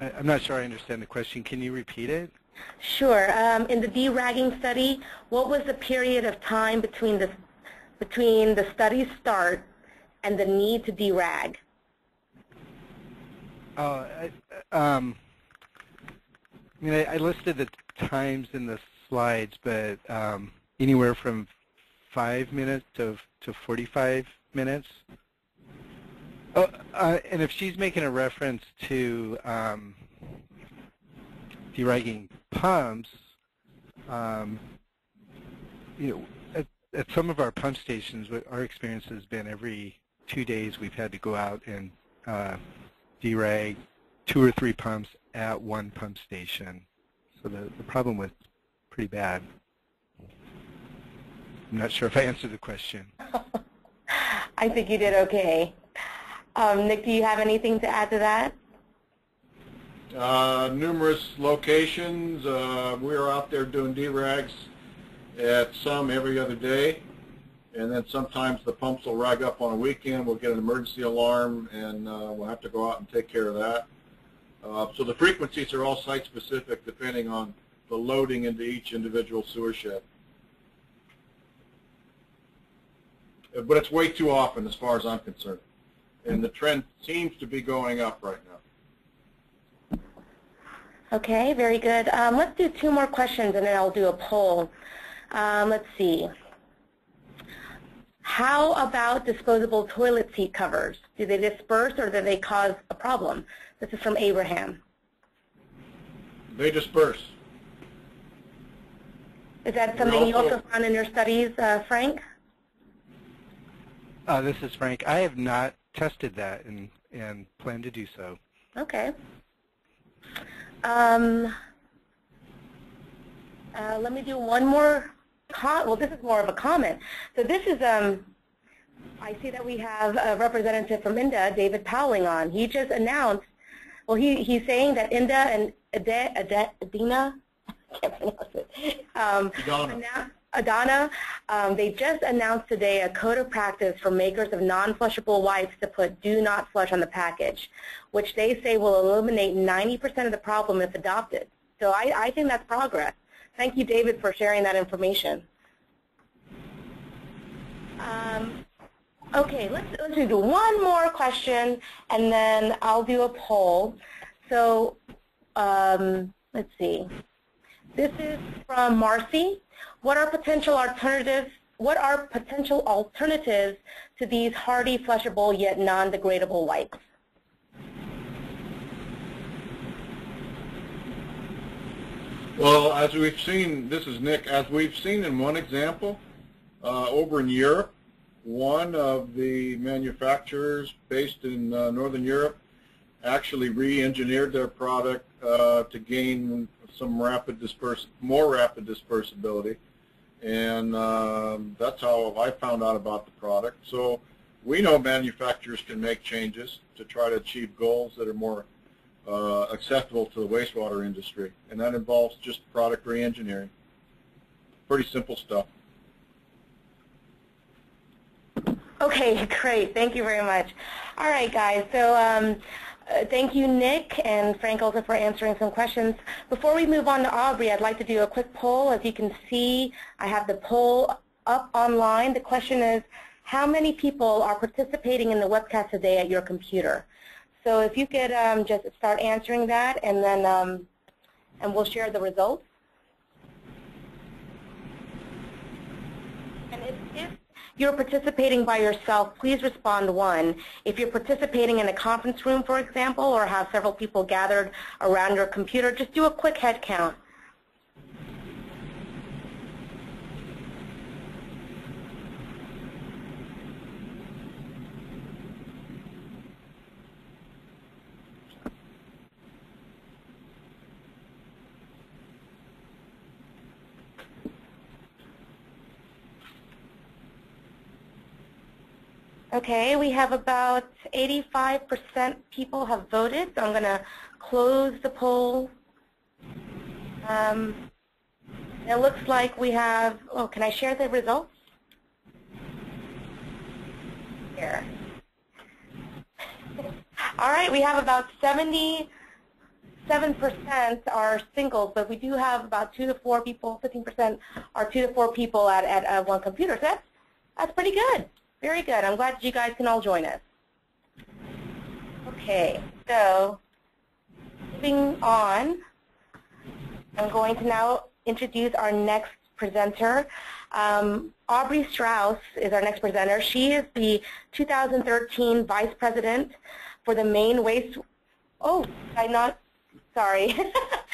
I, I'm not sure I understand the question. Can you repeat it? Sure. Um, in the deragging study, what was the period of time between the between the study start and the need to derag? Oh, I, um, I mean, I, I, listed the times in the slides, but um, anywhere from five minutes to to 45 minutes. Oh, uh, and if she's making a reference to um, deragging pumps, um, you know, at, at, some of our pump stations, our experience has been every two days we've had to go out and uh, derag two or three pumps at one pump station. So the, the problem was pretty bad. I'm not sure if I answered the question. I think you did okay. Um, Nick, do you have anything to add to that? Uh, numerous locations. Uh, we are out there doing derags at some every other day. And then sometimes the pumps will rag up on a weekend. We'll get an emergency alarm, and uh, we'll have to go out and take care of that. Uh, so the frequencies are all site-specific depending on the loading into each individual sewer shed. Uh, but it's way too often as far as I'm concerned. And the trend seems to be going up right now. Okay, very good. Um, let's do two more questions and then I'll do a poll. Um, let's see. How about disposable toilet seat covers? Do they disperse or do they cause a problem? This is from Abraham. They disperse. Is that something you also- also found in your studies, uh, Frank? Uh, this is Frank. I have not tested that and, and plan to do so. Okay. Um, uh, let me do one more. Well, this is more of a comment. So this is. Um, I see that we have a representative from INDA, David Powling, on. He just announced. Well, he, he's saying that INDA and Ade, Ade, Adina, I can't pronounce it. Um, Adana. Adana, um, they just announced today a code of practice for makers of non-flushable wipes to put do not flush on the package, which they say will eliminate 90% of the problem if adopted. So I, I think that's progress. Thank you, David, for sharing that information. Um, okay, let's, let's do one more question, and then I'll do a poll. So um, let's see. This is from Marcy. What are potential alternatives? What are potential alternatives to these hardy, flushable yet non-degradable wipes? Well, as we've seen, this is Nick, as we've seen in one example, uh, over in Europe, one of the manufacturers based in uh, Northern Europe actually re-engineered their product uh, to gain some rapid disperse, more rapid dispersibility. And um, that's how I found out about the product. So we know manufacturers can make changes to try to achieve goals that are more uh, acceptable to the wastewater industry, and that involves just product re-engineering. Pretty simple stuff. Okay, great. Thank you very much. All right, guys. So um, uh, thank you, Nick and Frank, also for answering some questions. Before we move on to Aubrey, I'd like to do a quick poll. As you can see, I have the poll up online. The question is, how many people are participating in the webcast today at your computer? So if you could um, just start answering that, and then um, and we'll share the results. And if, if you're participating by yourself, please respond one. If you're participating in a conference room, for example, or have several people gathered around your computer, just do a quick head count. Okay, we have about 85% people have voted, so I'm going to close the poll. Um, it looks like we have, oh, can I share the results? Here. All right, we have about 77% are singles, but we do have about two to four people, 15% are two to four people at, at uh, one computer. So that's, that's pretty good. Very good. I'm glad you guys can all join us. Okay, so moving on, I'm going to now introduce our next presenter. Um, Aubrey Strauss is our next presenter. She is the 2013 Vice President for the Maine Waste, oh, I not, sorry,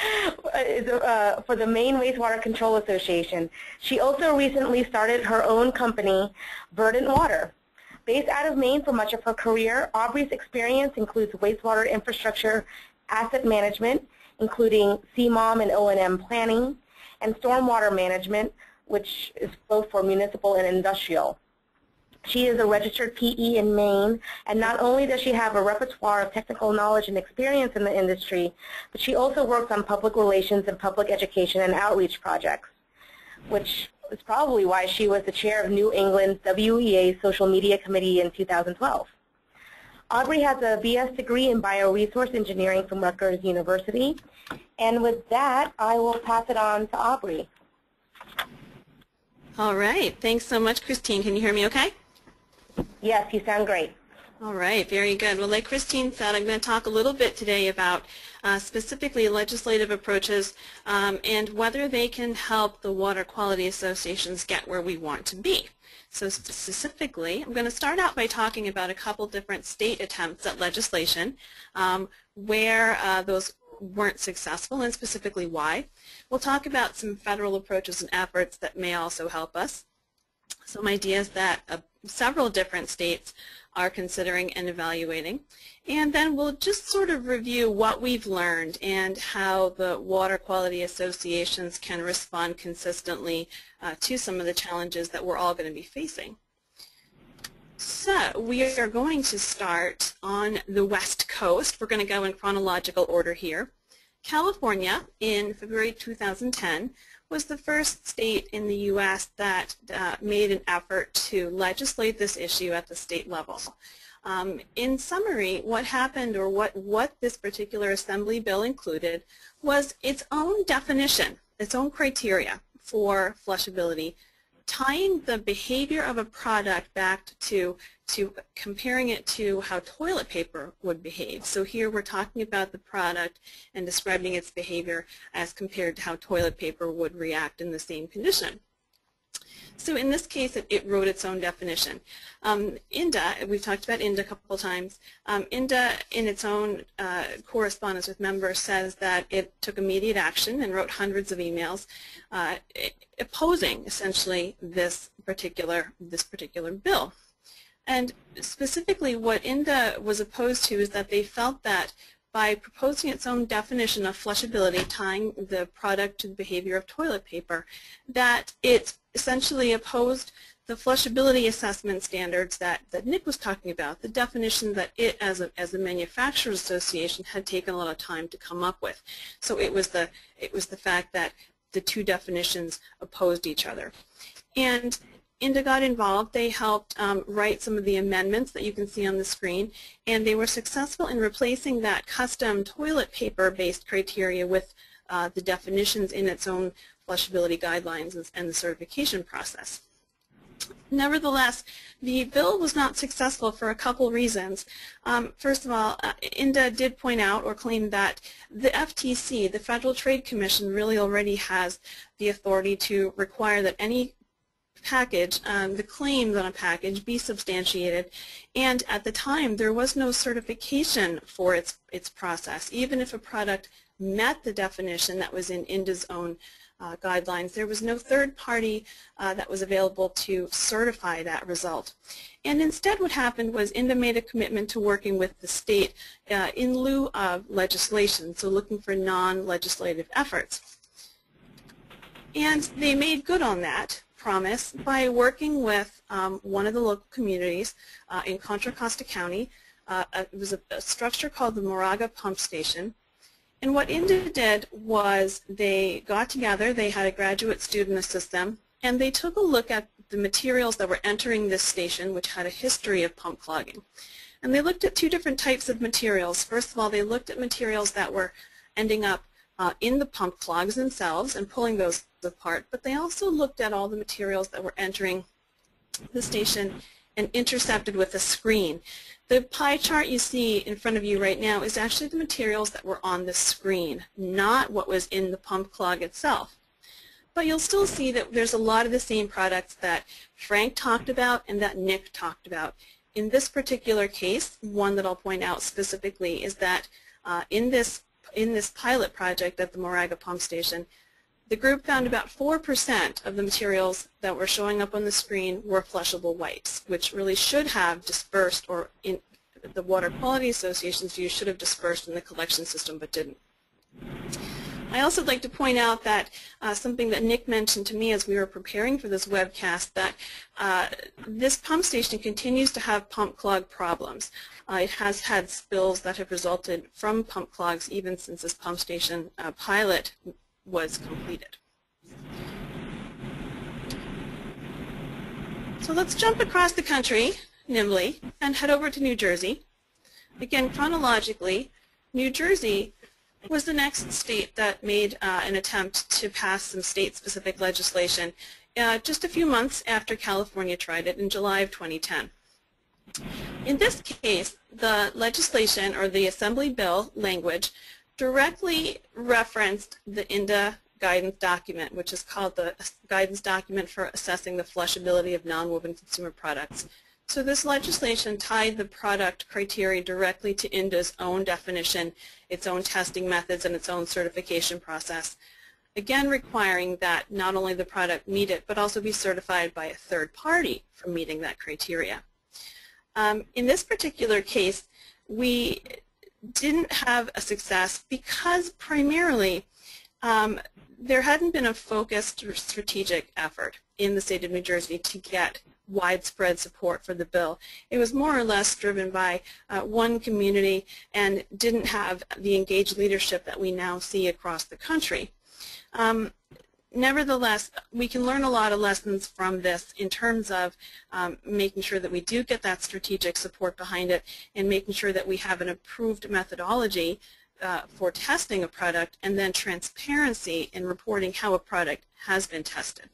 uh, for the Maine Wastewater Control Association. She also recently started her own company, Verdant Water. Based out of Maine for much of her career, Aubrey's experience includes wastewater infrastructure asset management, including CMOM and O&M planning, and stormwater management, which is both for municipal and industrial. She is a registered PE in Maine, and not only does she have a repertoire of technical knowledge and experience in the industry, but she also works on public relations and public education and outreach projects, which is probably why she was the chair of New England's WEA Social Media Committee in 2012. Aubrey has a BS degree in bioresource engineering from Rutgers University, and with that, I will pass it on to Aubrey. All right. Thanks so much, Christine. Can you hear me okay? Yes, you sound great. All right, very good. Well, like Christine said, I'm going to talk a little bit today about uh, specifically legislative approaches um, and whether they can help the water quality associations get where we want to be. So specifically, I'm going to start out by talking about a couple different state attempts at legislation um, where uh, those weren't successful and specifically why. We'll talk about some federal approaches and efforts that may also help us. Some ideas that several different states are considering and evaluating. And then we'll just sort of review what we've learned and how the water quality associations can respond consistently uh, to some of the challenges that we're all going to be facing. So we are going to start on the west coast. We're going to go in chronological order here. California in February 2010 was the first state in the U.S. that uh, made an effort to legislate this issue at the state level. Um, in summary, what happened or what, what this particular assembly bill included was its own definition, its own criteria for flushability tying the behavior of a product back to, to comparing it to how toilet paper would behave. So here we're talking about the product and describing its behavior as compared to how toilet paper would react in the same condition. So in this case, it, it wrote its own definition. Um, INDA, we've talked about INDA a couple times. Um, INDA, in its own uh, correspondence with members, says that it took immediate action and wrote hundreds of emails uh, opposing, essentially, this particular, this particular bill. And specifically what INDA was opposed to is that they felt that by proposing its own definition of flushability, tying the product to the behavior of toilet paper, that it essentially opposed the flushability assessment standards that, that Nick was talking about, the definition that it as a, as a manufacturers association had taken a lot of time to come up with. So it was the, it was the fact that the two definitions opposed each other. And INDA got involved. They helped um, write some of the amendments that you can see on the screen, and they were successful in replacing that custom toilet paper-based criteria with uh, the definitions in its own flushability guidelines and the certification process. Nevertheless, the bill was not successful for a couple reasons. Um, first of all, uh, INDA did point out or claim that the FTC, the Federal Trade Commission, really already has the authority to require that any package, um, the claims on a package be substantiated. And at the time, there was no certification for its, its process. Even if a product met the definition that was in INDA's own uh, guidelines, there was no third party uh, that was available to certify that result. And instead what happened was INDA made a commitment to working with the state uh, in lieu of legislation, so looking for non-legislative efforts. And they made good on that promise by working with um, one of the local communities uh, in Contra Costa County. Uh, it was a, a, structure called the Moraga Pump Station. And what INDA did was they got together, they had a graduate student assist them, and they took a look at the materials that were entering this station, which had a history of pump clogging. And they looked at two different types of materials. First of all, they looked at materials that were ending up uh, in the pump clogs themselves and pulling those apart, but they also looked at all the materials that were entering the station and intercepted with a screen. The pie chart you see in front of you right now is actually the materials that were on the screen, not what was in the pump clog itself. But you'll still see that there's a lot of the same products that Frank talked about and that Nick talked about. In this particular case, one that I'll point out specifically is that uh, in this in this pilot project at the Moraga Pump Station, the group found about 4% of the materials that were showing up on the screen were flushable wipes, which really should have dispersed, or in the Water Quality Association's view, should have dispersed in the collection system but didn't. I also would like to point out that uh, something that Nick mentioned to me as we were preparing for this webcast, that uh, this pump station continues to have pump clog problems. Uh, it has had spills that have resulted from pump clogs even since this pump station uh, pilot was completed. So let's jump across the country nimbly and head over to New Jersey. Again, chronologically, New Jersey was the next state that made uh, an attempt to pass some state-specific legislation uh, just a few months after California tried it in July of 2010. In this case, the legislation or the Assembly bill language directly referenced the INDA guidance document, which is called the Guidance Document for Assessing the Flushability of Nonwoven Consumer Products. So this legislation tied the product criteria directly to INDA's own definition, its own testing methods, and its own certification process. Again, requiring that not only the product meet it, but also be certified by a third party for meeting that criteria. Um, in this particular case, we didn't have a success because primarily um, there hadn't been a focused strategic effort in the state of New Jersey to get widespread support for the bill. It was more or less driven by uh, one community and didn't have the engaged leadership that we now see across the country. Um, nevertheless, we can learn a lot of lessons from this in terms of um, making sure that we do get that strategic support behind it and making sure that we have an approved methodology uh, for testing a product and then transparency in reporting how a product has been tested.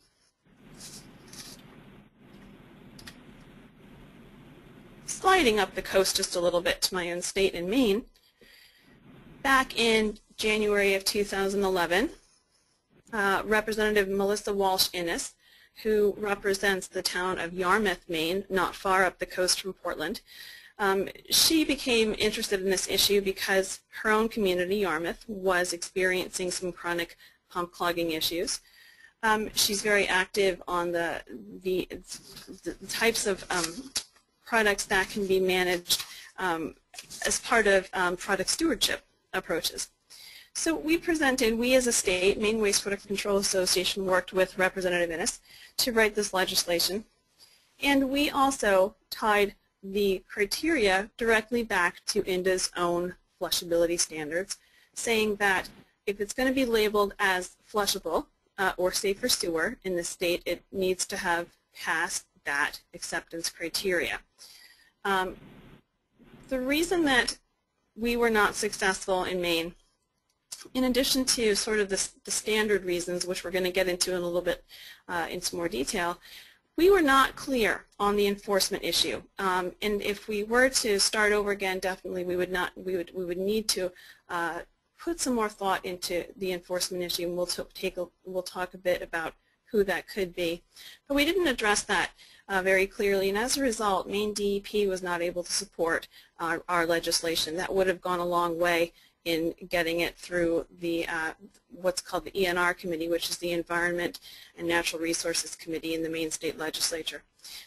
Sliding up the coast just a little bit to my own state in Maine, back in January of 2011, uh, Representative Melissa Walsh Innes, who represents the town of Yarmouth, Maine, not far up the coast from Portland, um, she became interested in this issue because her own community, Yarmouth, was experiencing some chronic pump clogging issues. Um, she's very active on the, the, the types of um, products that can be managed um, as part of um, product stewardship approaches. So we presented, we as a state, Maine Wastewater Control Association worked with Representative Innes to write this legislation. And we also tied the criteria directly back to INDA's own flushability standards, saying that if it's going to be labeled as flushable uh, or safe for sewer in the state, it needs to have passed that acceptance criteria. Um, the reason that we were not successful in Maine, in addition to sort of the, the standard reasons, which we're going to get into in a little bit uh, in some more detail, we were not clear on the enforcement issue, um, and if we were to start over again, definitely we would not. We would we would need to uh, put some more thought into the enforcement issue, and we'll take a, we'll talk a bit about who that could be. But we didn't address that uh, very clearly, and as a result, Maine DEP was not able to support our, our legislation. That would have gone a long way in getting it through the uh, what's called the ENR committee, which is the Environment and Natural Resources Committee in the Maine State Legislature.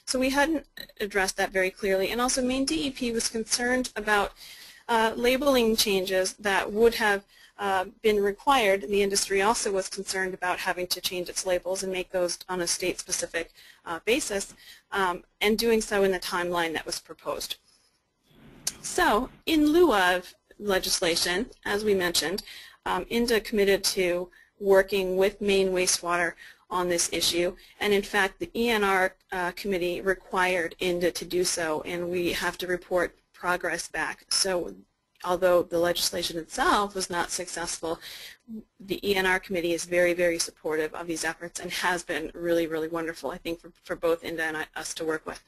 So we hadn't addressed that very clearly. And also Maine DEP was concerned about uh, labeling changes that would have uh, been required. The industry also was concerned about having to change its labels and make those on a state-specific uh, basis, um, and doing so in the timeline that was proposed. So in lieu of legislation, as we mentioned, um, INDA committed to working with Maine Wastewater on this issue, and in fact the ENR uh, committee required INDA to do so, and we have to report progress back. So although the legislation itself was not successful, the ENR committee is very, very supportive of these efforts and has been really, really wonderful, I think, for, for both INDA and us to work with.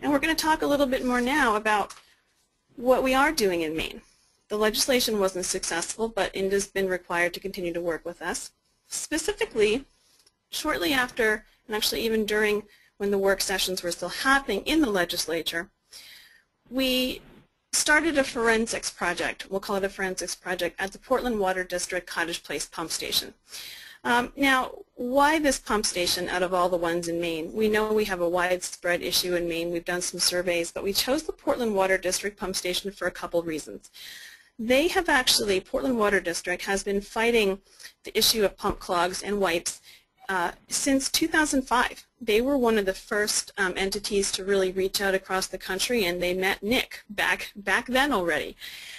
And we're going to talk a little bit more now about what we are doing in Maine. The legislation wasn't successful, but INDA's been required to continue to work with us. Specifically, shortly after, and actually even during when the work sessions were still happening in the legislature, we started a forensics project, we'll call it a forensics project, at the Portland Water District Cottage Place pump station. Um, now, why this pump station out of all the ones in Maine? We know we have a widespread issue in Maine. We've done some surveys, but we chose the Portland Water District pump station for a couple reasons. They have actually, Portland Water District has been fighting the issue of pump clogs and wipes uh, since 2005. They were one of the first um, entities to really reach out across the country, and they met Nick back back then already.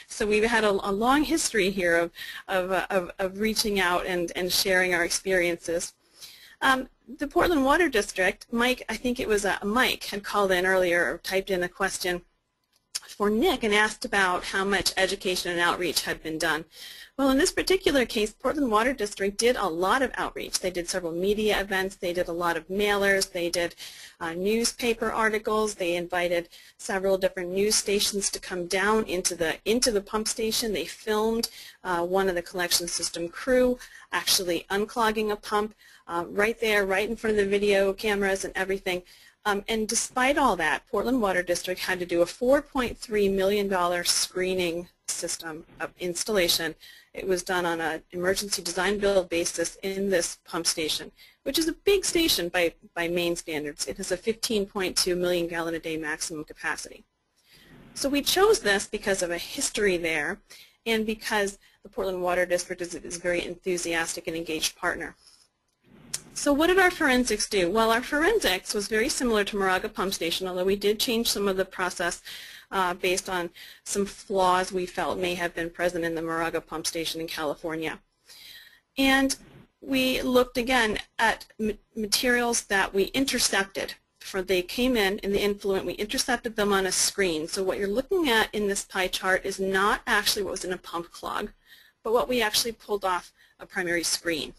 So we've had a, a long history here of, of, uh, of, of, reaching out and, and sharing our experiences. Um, the Portland Water District, Mike, I think it was uh, Mike, had called in earlier or typed in a question for Nick and asked about how much education and outreach had been done. Well, in this particular case, Portland Water District did a lot of outreach. They did several media events. They did a lot of mailers. They did uh, newspaper articles. They invited several different news stations to come down into the into the pump station. They filmed uh, one of the collection system crew actually unclogging a pump uh, right there, right in front of the video cameras and everything. Um, and despite all that, Portland Water District had to do a $4.3 million screening system of installation it was done on an emergency design build basis in this pump station, which is a big station by, by Maine standards. It has a 15.2 million gallon a day maximum capacity. So we chose this because of a history there and because the Portland Water District is, is a very enthusiastic and engaged partner. So what did our forensics do? Well, our forensics was very similar to Moraga Pump Station, although we did change some of the process uh, based on some flaws we felt may have been present in the Moraga pump station in California. And we looked again at materials that we intercepted. For they came in in the influent, we intercepted them on a screen. So what you're looking at in this pie chart is not actually what was in a pump clog, but what we actually pulled off a primary screen.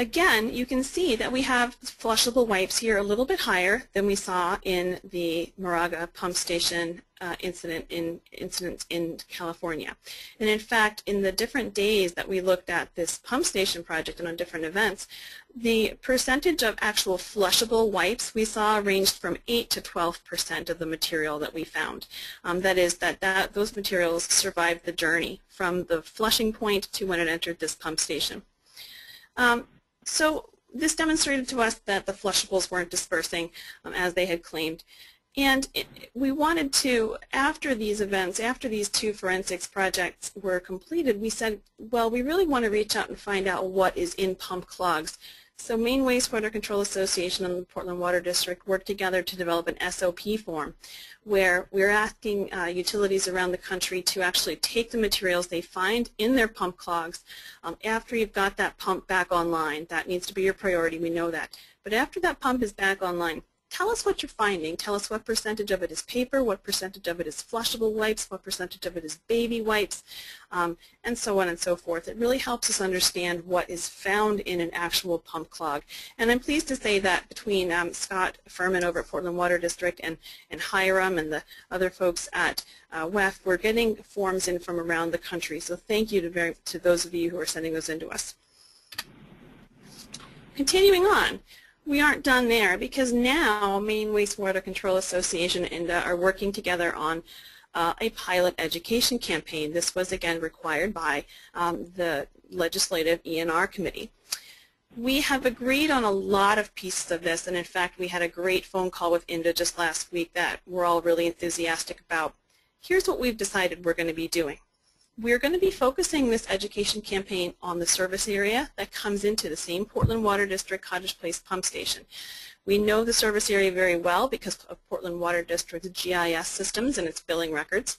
Again, you can see that we have flushable wipes here a little bit higher than we saw in the Moraga pump station uh, incident in incidents in California. And in fact, in the different days that we looked at this pump station project and on different events, the percentage of actual flushable wipes we saw ranged from 8 to 12 percent of the material that we found. Um, that is that, that those materials survived the journey from the flushing point to when it entered this pump station. Um, so this demonstrated to us that the flushables weren't dispersing um, as they had claimed. And it, we wanted to, after these events, after these two forensics projects were completed, we said, well, we really want to reach out and find out what is in pump clogs so Maine Wastewater Control Association and the Portland Water District worked together to develop an SOP form where we're asking uh, utilities around the country to actually take the materials they find in their pump clogs um, after you've got that pump back online. That needs to be your priority, we know that. But after that pump is back online, tell us what you're finding. Tell us what percentage of it is paper, what percentage of it is flushable wipes, what percentage of it is baby wipes, um, and so on and so forth. It really helps us understand what is found in an actual pump clog. And I'm pleased to say that between um, Scott Furman over at Portland Water District and, and Hiram and the other folks at uh, WEF, we're getting forms in from around the country. So thank you to, very, to those of you who are sending those in to us. Continuing on, we aren't done there because now Maine Wastewater Control Association and INDA are working together on uh, a pilot education campaign. This was again required by um, the legislative ENR committee. We have agreed on a lot of pieces of this and in fact we had a great phone call with INDA just last week that we're all really enthusiastic about. Here's what we've decided we're going to be doing we're going to be focusing this education campaign on the service area that comes into the same Portland Water District Cottage Place pump station. We know the service area very well because of Portland Water District's GIS systems and its billing records.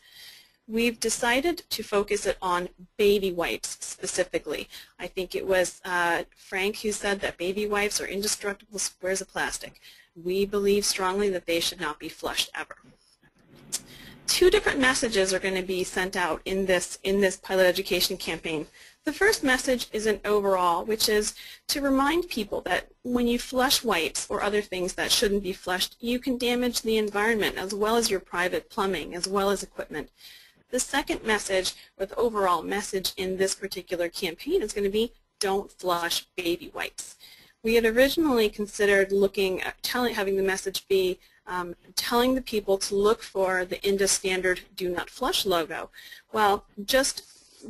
We've decided to focus it on baby wipes specifically. I think it was uh, Frank who said that baby wipes are indestructible squares of plastic. We believe strongly that they should not be flushed ever two different messages are going to be sent out in this, in this pilot education campaign. The first message is an overall, which is to remind people that when you flush wipes or other things that shouldn't be flushed, you can damage the environment as well as your private plumbing, as well as equipment. The second message, or the overall message in this particular campaign is going to be don't flush baby wipes. We had originally considered looking at telling, having the message be um, telling the people to look for the INDA standard do not flush logo. Well, just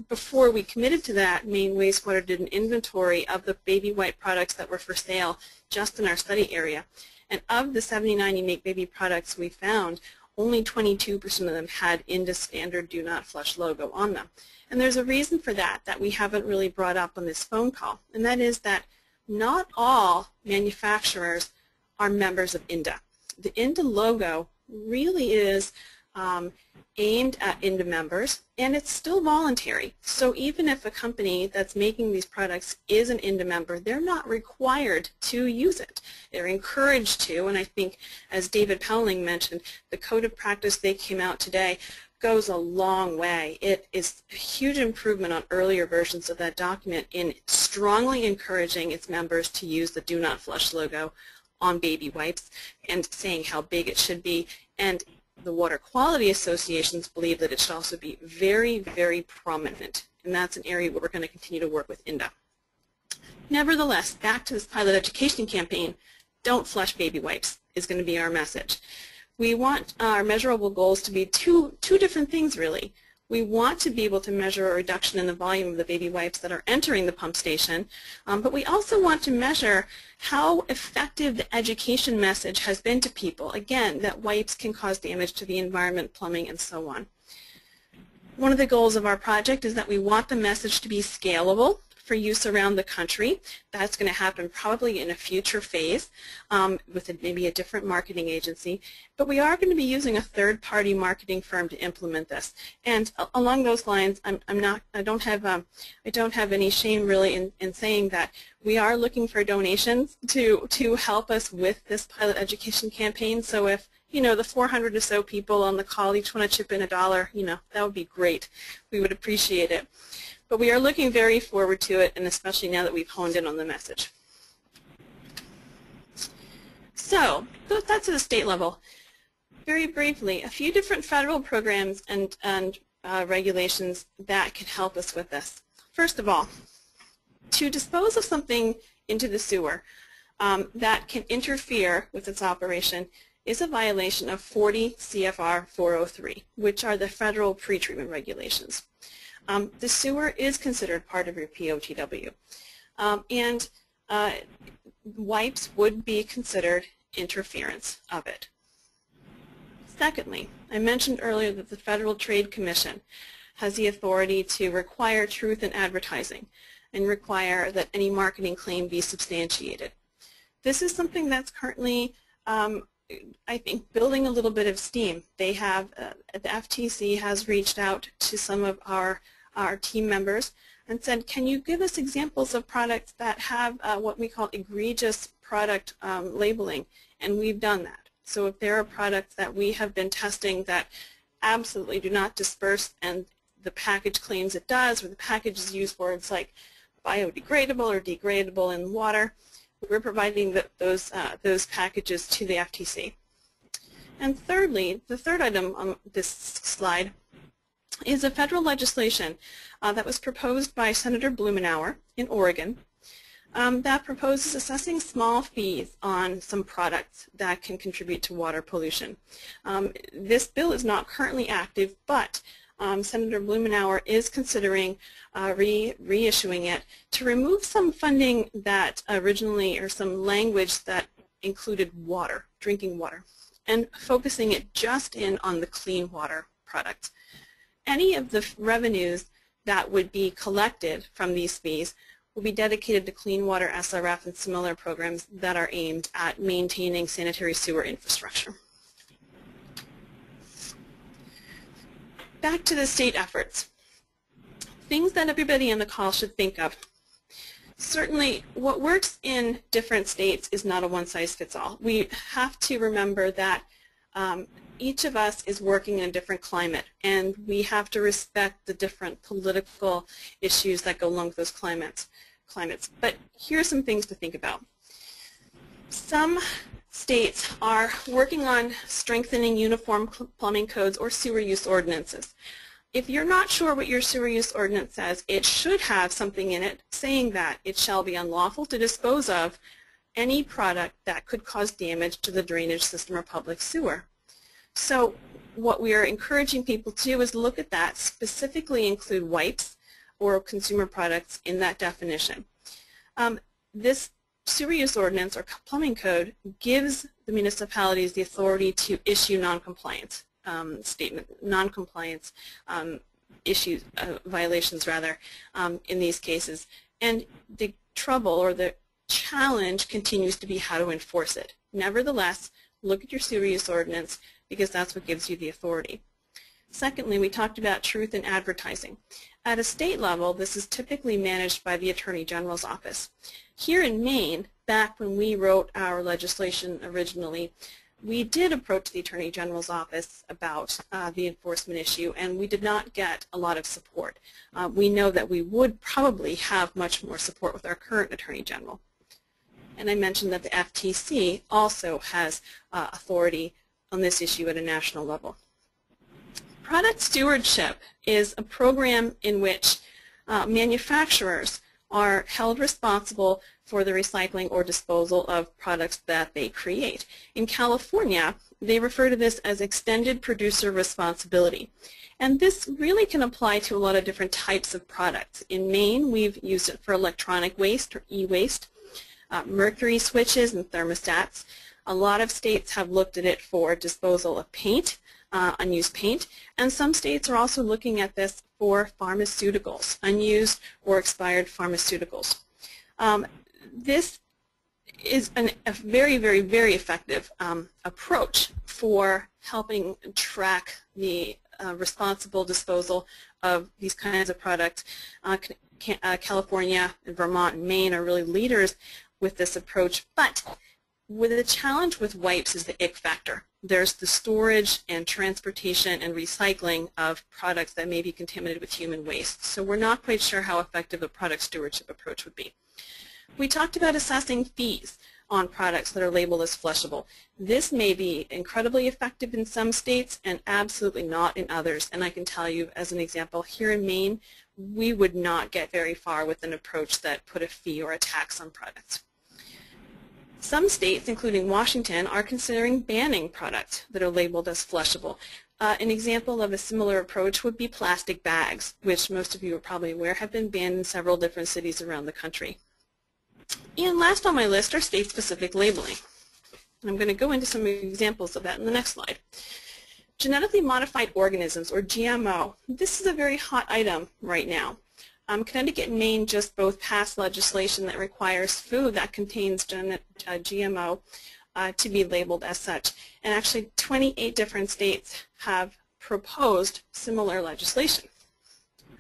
before we committed to that, Maine Wastewater did an inventory of the baby wipe products that were for sale just in our study area. And of the 79 unique baby products we found, only 22% of them had INDA standard do not flush logo on them. And there's a reason for that that we haven't really brought up on this phone call, and that is that not all manufacturers are members of INDA the INDA logo really is um, aimed at INDA members, and it's still voluntary. So even if a company that's making these products is an INDA member, they're not required to use it. They're encouraged to, and I think, as David Powling mentioned, the code of practice they came out today goes a long way. It is a huge improvement on earlier versions of that document in strongly encouraging its members to use the Do Not Flush logo on baby wipes and saying how big it should be. And the water quality associations believe that it should also be very, very prominent. And that's an area where we're going to continue to work with INDA. Nevertheless, back to this pilot education campaign, don't flush baby wipes is going to be our message. We want our measurable goals to be two, two different things really. We want to be able to measure a reduction in the volume of the baby wipes that are entering the pump station, um, but we also want to measure how effective the education message has been to people. Again, that wipes can cause damage to the environment, plumbing, and so on. One of the goals of our project is that we want the message to be scalable for use around the country. That's going to happen probably in a future phase um, with a, maybe a different marketing agency. But we are going to be using a third-party marketing firm to implement this. And along those lines, I'm, I'm not, I don't have, um, I don't have any shame really in, in saying that we are looking for donations to to help us with this pilot education campaign. So if you know, the 400 or so people on the call each want to chip in a dollar, you know, that would be great. We would appreciate it. But we are looking very forward to it, and especially now that we've honed in on the message. So that's at the state level. Very briefly, a few different federal programs and, and uh, regulations that can help us with this. First of all, to dispose of something into the sewer um, that can interfere with its operation is a violation of 40 CFR 403, which are the federal pretreatment regulations. Um, the sewer is considered part of your POTW. Um, and uh, wipes would be considered interference of it. Secondly, I mentioned earlier that the Federal Trade Commission has the authority to require truth in advertising and require that any marketing claim be substantiated. This is something that's currently, um, I think, building a little bit of steam. They have, uh, the FTC has reached out to some of our our team members and said, can you give us examples of products that have uh, what we call egregious product um, labeling? And we've done that. So if there are products that we have been testing that absolutely do not disperse and the package claims it does or the package is used words like biodegradable or degradable in water, we're providing the, those, uh, those packages to the FTC. And thirdly, the third item on this slide is a federal legislation uh, that was proposed by Senator Blumenauer in Oregon um, that proposes assessing small fees on some products that can contribute to water pollution. Um, this bill is not currently active, but um, Senator Blumenauer is considering uh, re reissuing it to remove some funding that originally, or some language that included water, drinking water, and focusing it just in on the clean water products any of the revenues that would be collected from these fees will be dedicated to clean water SRF and similar programs that are aimed at maintaining sanitary sewer infrastructure. Back to the state efforts. Things that everybody on the call should think of. Certainly, what works in different states is not a one-size-fits-all. We have to remember that um, each of us is working in a different climate, and we have to respect the different political issues that go along with those climates. climates. But here are some things to think about. Some states are working on strengthening uniform plumbing codes or sewer use ordinances. If you're not sure what your sewer use ordinance says, it should have something in it saying that it shall be unlawful to dispose of any product that could cause damage to the drainage system or public sewer. So what we are encouraging people to do is look at that, specifically include wipes or consumer products in that definition. Um, this sewer use ordinance or plumbing code gives the municipalities the authority to issue noncompliance um, statement, noncompliance um, issues, uh, violations rather, um, in these cases. And the trouble or the challenge continues to be how to enforce it. Nevertheless, look at your sewer use ordinance, because that's what gives you the authority. Secondly, we talked about truth in advertising. At a state level, this is typically managed by the Attorney General's office. Here in Maine, back when we wrote our legislation originally, we did approach the Attorney General's office about uh, the enforcement issue, and we did not get a lot of support. Uh, we know that we would probably have much more support with our current Attorney General. And I mentioned that the FTC also has uh, authority on this issue at a national level. Product stewardship is a program in which uh, manufacturers are held responsible for the recycling or disposal of products that they create. In California, they refer to this as extended producer responsibility. And this really can apply to a lot of different types of products. In Maine, we've used it for electronic waste or e-waste, uh, mercury switches and thermostats. A lot of states have looked at it for disposal of paint, uh, unused paint, and some states are also looking at this for pharmaceuticals, unused or expired pharmaceuticals. Um, this is an, a very, very, very effective um, approach for helping track the uh, responsible disposal of these kinds of products. Uh, uh, California, Vermont, and Maine are really leaders with this approach, but with the challenge with wipes is the ick factor. There's the storage and transportation and recycling of products that may be contaminated with human waste. So we're not quite sure how effective a product stewardship approach would be. We talked about assessing fees on products that are labeled as flushable. This may be incredibly effective in some states and absolutely not in others. And I can tell you, as an example, here in Maine, we would not get very far with an approach that put a fee or a tax on products. Some states, including Washington, are considering banning products that are labeled as flushable. Uh, an example of a similar approach would be plastic bags, which most of you are probably aware have been banned in several different cities around the country. And last on my list are state-specific labeling. I'm going to go into some examples of that in the next slide. Genetically modified organisms, or GMO. This is a very hot item right now. Um, Connecticut and Maine just both passed legislation that requires food that contains uh, GMO uh, to be labeled as such. And actually 28 different states have proposed similar legislation.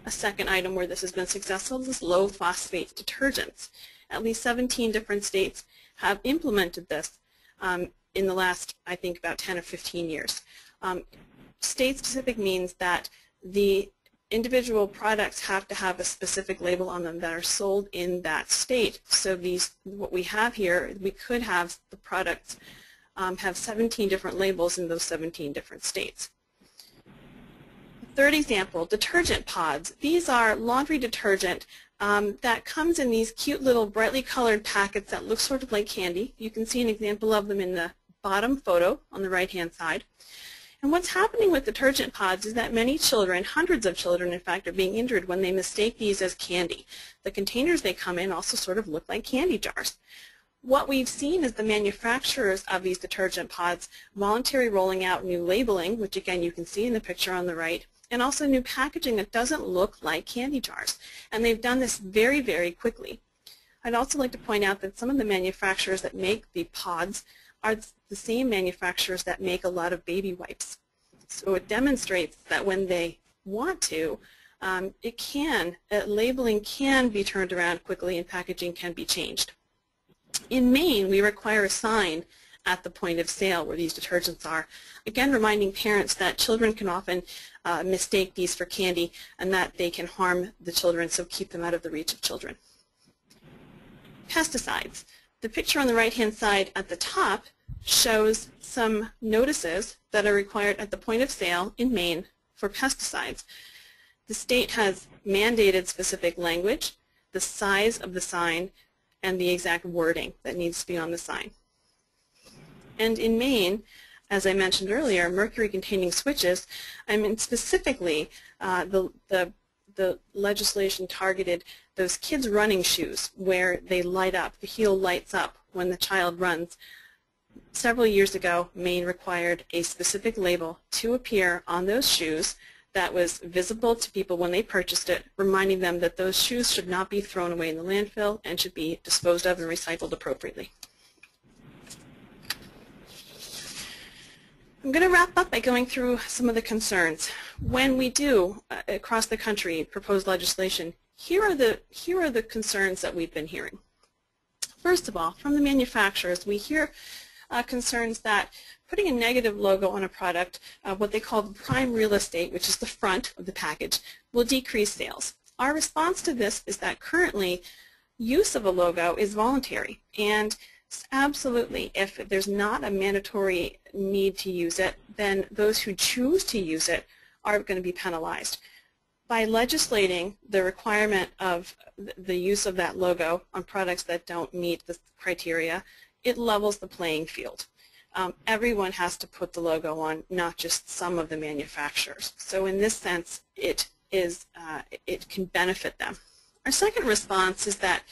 A second item where this has been successful is low phosphate detergents. At least 17 different states have implemented this um, in the last, I think, about 10 or 15 years. Um, State-specific means that the individual products have to have a specific label on them that are sold in that state. So these, what we have here, we could have the products um, have 17 different labels in those 17 different states. Third example, detergent pods. These are laundry detergent um, that comes in these cute little brightly colored packets that look sort of like candy. You can see an example of them in the bottom photo on the right-hand side. And what's happening with detergent pods is that many children, hundreds of children in fact, are being injured when they mistake these as candy. The containers they come in also sort of look like candy jars. What we've seen is the manufacturers of these detergent pods voluntarily rolling out new labeling, which again you can see in the picture on the right, and also new packaging that doesn't look like candy jars. And they've done this very, very quickly. I'd also like to point out that some of the manufacturers that make the pods are the same manufacturers that make a lot of baby wipes. So it demonstrates that when they want to, um, it can, uh, labeling can be turned around quickly and packaging can be changed. In Maine, we require a sign at the point of sale where these detergents are. Again, reminding parents that children can often uh, mistake these for candy and that they can harm the children, so keep them out of the reach of children. Pesticides. The picture on the right-hand side at the top shows some notices that are required at the point of sale in Maine for pesticides. The state has mandated specific language, the size of the sign, and the exact wording that needs to be on the sign. And in Maine, as I mentioned earlier, mercury-containing switches, I mean specifically uh, the, the, the legislation targeted those kids' running shoes where they light up, the heel lights up when the child runs. Several years ago, Maine required a specific label to appear on those shoes that was visible to people when they purchased it, reminding them that those shoes should not be thrown away in the landfill and should be disposed of and recycled appropriately. I'm going to wrap up by going through some of the concerns. When we do, uh, across the country, propose legislation, here are, the, here are the concerns that we've been hearing. First of all, from the manufacturers, we hear uh, concerns that putting a negative logo on a product, uh, what they call the prime real estate, which is the front of the package, will decrease sales. Our response to this is that currently use of a logo is voluntary and absolutely if there's not a mandatory need to use it, then those who choose to use it are going to be penalized. By legislating the requirement of the use of that logo on products that don't meet the criteria, it levels the playing field. Um, everyone has to put the logo on, not just some of the manufacturers. So in this sense, it is uh, it can benefit them. Our second response is that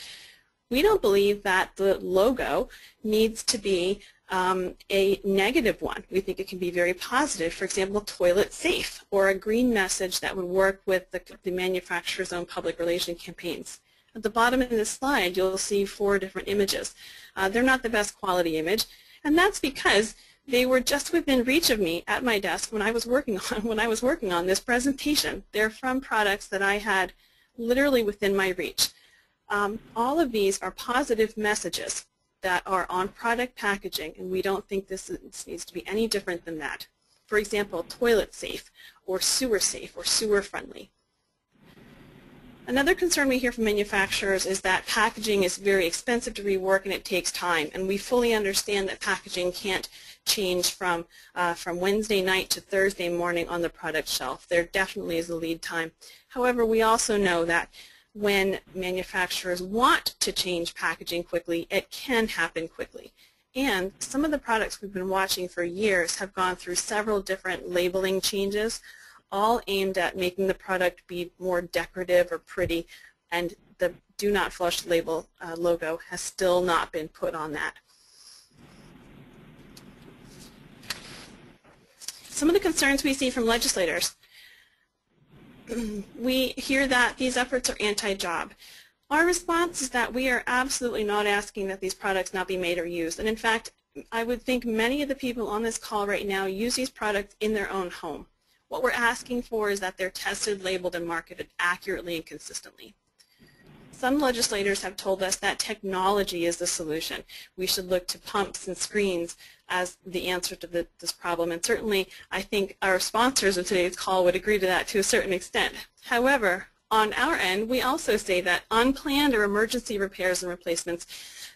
we don't believe that the logo needs to be um, a negative one. We think it can be very positive. For example, toilet safe or a green message that would work with the, the manufacturer's own public relation campaigns. At the bottom of this slide, you'll see four different images. Uh, they're not the best quality image, and that's because they were just within reach of me at my desk when I was working on when I was working on this presentation. They're from products that I had literally within my reach. Um, all of these are positive messages that are on product packaging, and we don't think this, is, needs to be any different than that. For example, toilet safe, or sewer safe, or sewer friendly. Another concern we hear from manufacturers is that packaging is very expensive to rework and it takes time. And we fully understand that packaging can't change from, uh, from Wednesday night to Thursday morning on the product shelf. There definitely is a lead time. However, we also know that when manufacturers want to change packaging quickly, it can happen quickly. And some of the products we've been watching for years have gone through several different labeling changes all aimed at making the product be more decorative or pretty, and the do not flush label uh, logo has still not been put on that. Some of the concerns we see from legislators. we hear that these efforts are anti-job. Our response is that we are absolutely not asking that these products not be made or used. And in fact, I would think many of the people on this call right now use these products in their own home. What we're asking for is that they're tested, labeled, and marketed accurately and consistently. Some legislators have told us that technology is the solution. We should look to pumps and screens as the answer to the, this problem. And certainly, I think our sponsors of today's call would agree to that to a certain extent. However, on our end, we also say that unplanned or emergency repairs and replacements,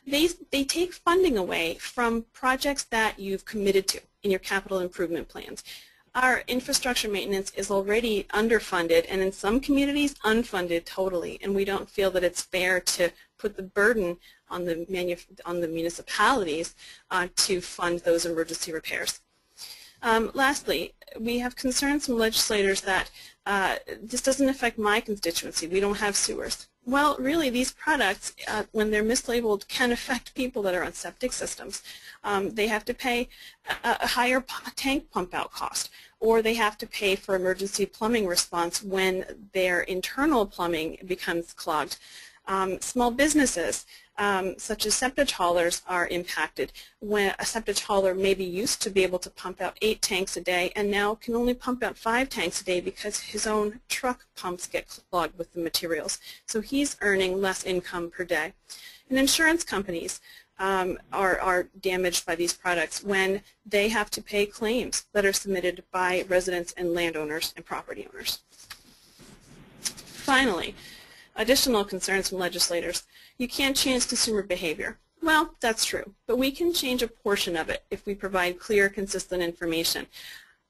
they, they take funding away from projects that you've committed to in your capital improvement plans our infrastructure maintenance is already underfunded and in some communities unfunded totally and we don't feel that it's fair to put the burden on the, on the municipalities uh, to fund those emergency repairs. Um, lastly, we have concerns from legislators that uh, this doesn't affect my constituency. We don't have sewers. Well, really, these products, uh, when they're mislabeled, can affect people that are on septic systems. Um, they have to pay a, a higher tank pump out cost, or they have to pay for emergency plumbing response when their internal plumbing becomes clogged. Um, small businesses, um, such as septic haulers, are impacted. When a septic hauler maybe used to be able to pump out eight tanks a day and now can only pump out five tanks a day because his own truck pumps get clogged with the materials. So he's earning less income per day. And insurance companies um, are, are damaged by these products when they have to pay claims that are submitted by residents and landowners and property owners. Finally, additional concerns from legislators. You can't change consumer behavior. Well, that's true, but we can change a portion of it if we provide clear, consistent information.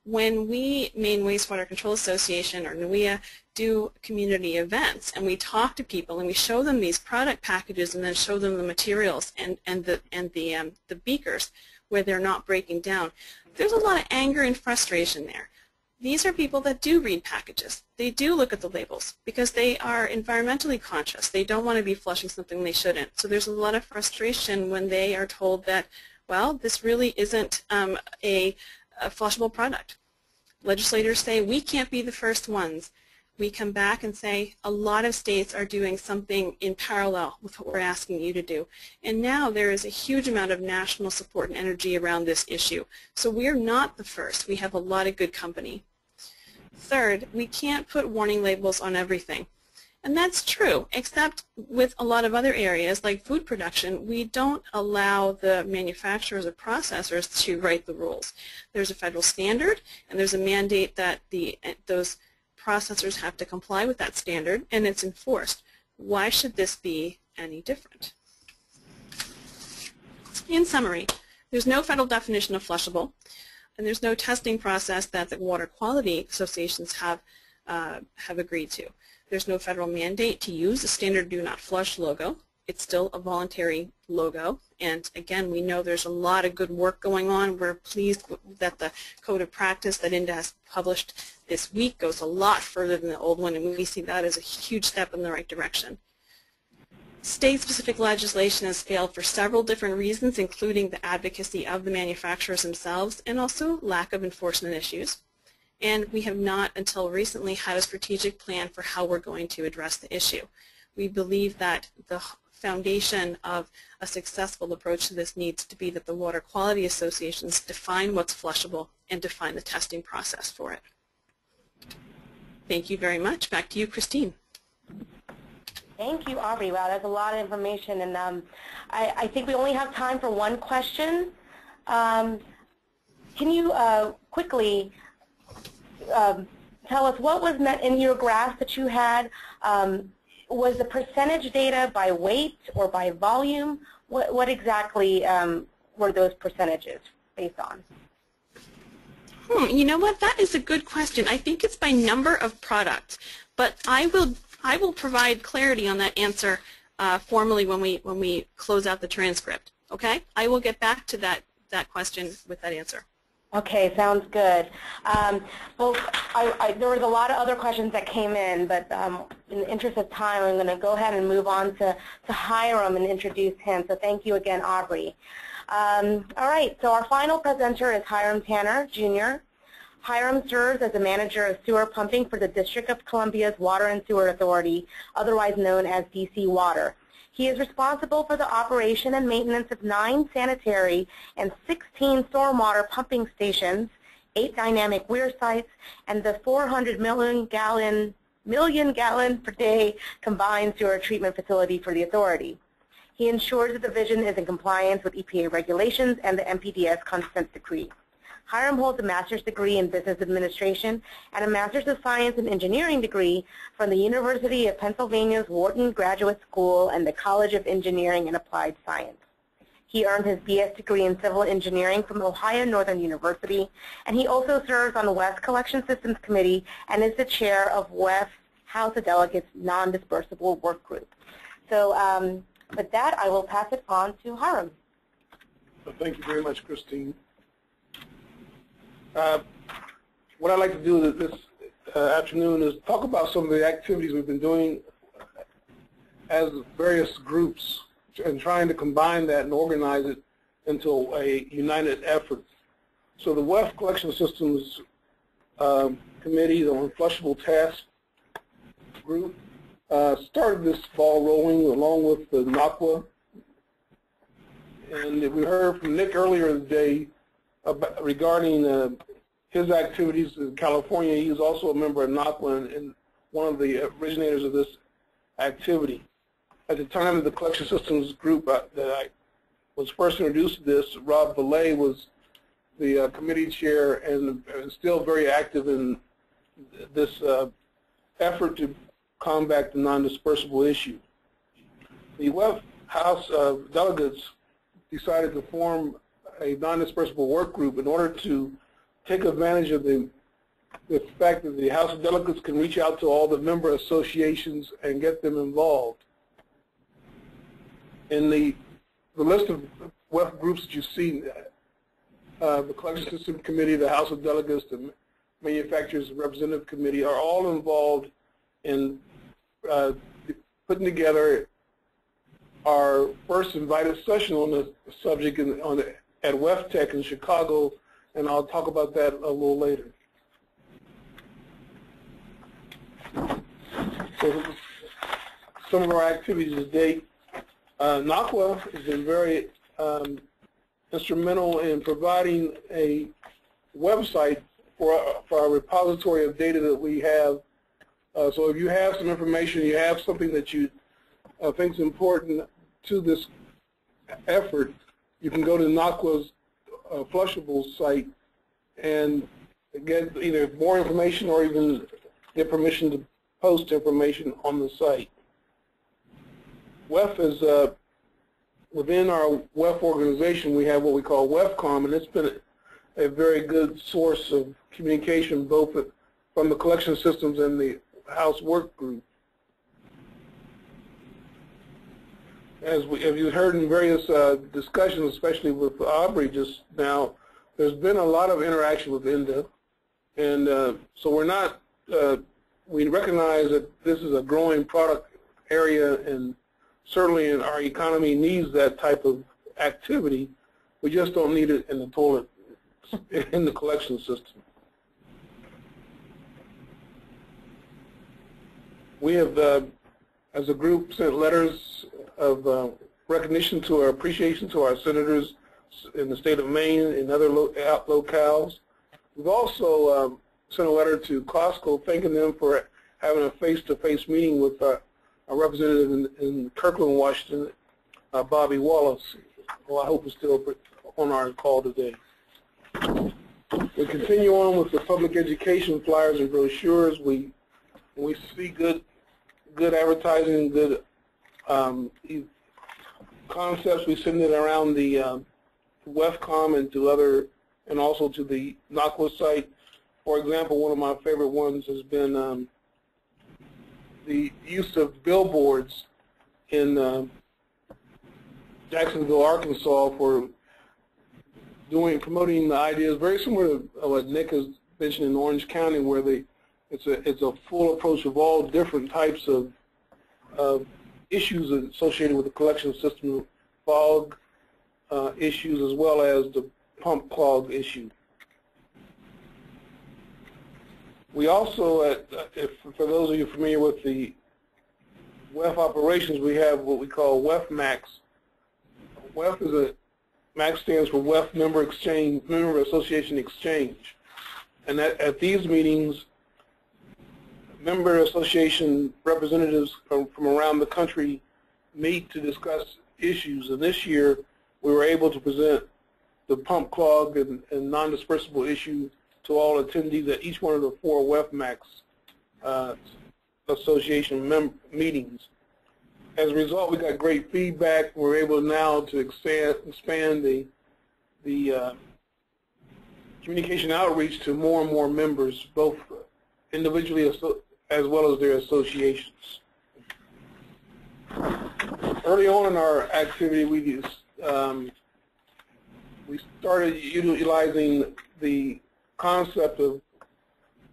When we, Maine Wastewater Control Association or NWEA, do community events and we talk to people and we show them these product packages and then show them the materials and, and the, and the, um, the beakers where they're not breaking down, there's a lot of anger and frustration there. These are people that do read packages. They do look at the labels because they are environmentally conscious. They don't want to be flushing something they shouldn't. So there's a lot of frustration when they are told that, well, this really isn't um, a, a flushable product. Legislators say we can't be the first ones. we come back and say a lot of states are doing something in parallel with what we're asking you to do. And now there is a huge amount of national support and energy around this issue. So we're not the first. We have a lot of good company. Third, we can't put warning labels on everything. And that's true, except with a lot of other areas like food production, we don't allow the manufacturers or processors to write the rules. There's a federal standard, and there's a mandate that the those processors have to comply with that standard, and it's enforced. Why should this be any different? In summary, there's no federal definition of flushable, and there's no testing process that the water quality associations have, uh, have agreed to. There's no federal mandate to use the standard do not flush logo. It's still a voluntary logo. And again, we know there's a lot of good work going on. We're pleased that the code of practice that INDA has published this week goes a lot further than the old one, and we see that as a huge step in the right direction. State-specific legislation has failed for several different reasons, including the advocacy of the manufacturers themselves and also lack of enforcement issues and we have not until recently had a strategic plan for how we're going to address the issue. We believe that the foundation of a successful approach to this needs to be that the water quality associations define what's flushable and define the testing process for it. Thank you very much. Back to you, Christine. Thank you, Aubrey. Wow, that's a lot of information, and um, I, I, think we only have time for one question. Um, can you uh, quickly um, tell us what was meant in your graph that you had. Um, was the percentage data by weight or by volume? What, what exactly um, were those percentages based on? Hmm, you know what? That is a good question. I think it's by number of products, but I will I will provide clarity on that answer uh, formally when we when we close out the transcript. Okay? I will get back to that that question with that answer. Okay, sounds good. Um, well, I, I, there was a lot of other questions that came in, but um, in the interest of time, I'm going to go ahead and move on to, to Hiram and introduce him. So thank you again, Aubrey. Um, all right, so our final presenter is Hiram Tanner, Jr. Hiram serves as a manager of sewer pumping for the District of Columbia's Water and Sewer Authority, otherwise known as DC Water. He is responsible for the operation and maintenance of nine sanitary and 16 stormwater pumping stations, eight dynamic weir sites, and the 400 million gallon, million gallon per day combined sewer treatment facility for the authority. He ensures the division is in compliance with EPA regulations and the NPDES consent decree. Hiram holds a master's degree in business administration and a master's of science and engineering degree from the University of Pennsylvania's Wharton Graduate School and the College of Engineering and Applied Science. He earned his BS degree in civil engineering from Ohio Northern University, and he also serves on the WEF Collection Systems Committee and is the chair of WEF House of Delegates Non-Dispersible Work Group. So um, with that, I will pass it on to Hiram. Thank you very much, Christine. Uh, what I'd like to do this uh, afternoon is talk about some of the activities we've been doing as various groups and trying to combine that and organize it into a united effort. So the WEF Collection Systems um, Committee, the Unflushable Task Group, uh, started this ball rolling along with the NACWA. And we heard from Nick earlier today regarding uh, his activities in California. He is also a member of NACWA and one of the originators of this activity. At the time of the collection systems group uh, that I was first introduced to this, Rob Villée was the uh, committee chair and, and, still very active in this uh, effort to combat the non-dispersible issue. The WEF House of Delegates decided to form a non-dispersible work group in order to take advantage of the, the fact that the House of Delegates can reach out to all the member associations and get them involved. In the, the list of WEF groups that you see, uh, the Collection System Committee, the House of Delegates, the Manufacturers Representative Committee are all involved in uh, putting together our first invited session on the subject in, on the at WEFTEC in Chicago, and I'll talk about that a little later. So some of our activities to date, uh, NACWA has been very um, instrumental in providing a website for, our- for our repository of data that we have. Uh, so if you have some information, you have something that you uh, think is important to this effort, you can go to NACWA's uh, Flushables site and get either more information or even get permission to post information on the site. WEF is, uh, within our WEF organization, we have what we call WEFCOM, and it's been a, a very good source of communication both from the collection systems and the house work group. As we have you heard in various uh, discussions, especially with Aubrey just now, there's been a lot of interaction with INDA, and uh, so we're not, uh, we recognize that this is a growing product area, and certainly in our economy needs that type of activity. We just don't need it in the toilet, in the collection system. We have, uh, as a group, sent letters of uh, recognition to our appreciation to our senators in the state of Maine and other lo locales. We've also um, sent a letter to Costco thanking them for having a face-to-face meeting with our, our representative in, in, Kirkland, Washington, uh, Bobby Wallace, who I hope is still on our call today. We continue on with the public education flyers and brochures. We we see good good advertising, good um, concepts. We send it around the um, WEFCOM and to other, and also to the NACWA site. For example, one of my favorite ones has been um, the use of billboards in uh, Jacksonville, Arkansas for doing promoting the ideas very similar to what Nick has mentioned in Orange County where they it's a it's a full approach of all different types of of issues associated with the collection system, fog uh, issues as well as the pump clog issue. We also, uh, if, for those of you familiar with the WEF operations, we have what we call WEF Max. WEF is a MAX stands for WEF Member Exchange, Member Association Exchange. And at, at these meetings, member association representatives from, from around the country meet to discuss issues. And this year, we were able to present the pump clog and, and non-dispersible issue to all attendees at each one of the four WEFMAX uh, association meetings. As a result, we got great feedback. We're able now to expand, expand the, the uh, communication outreach to more and more members, both individually as well as their associations. Early on in our activity, we used, um, we started utilizing the concept of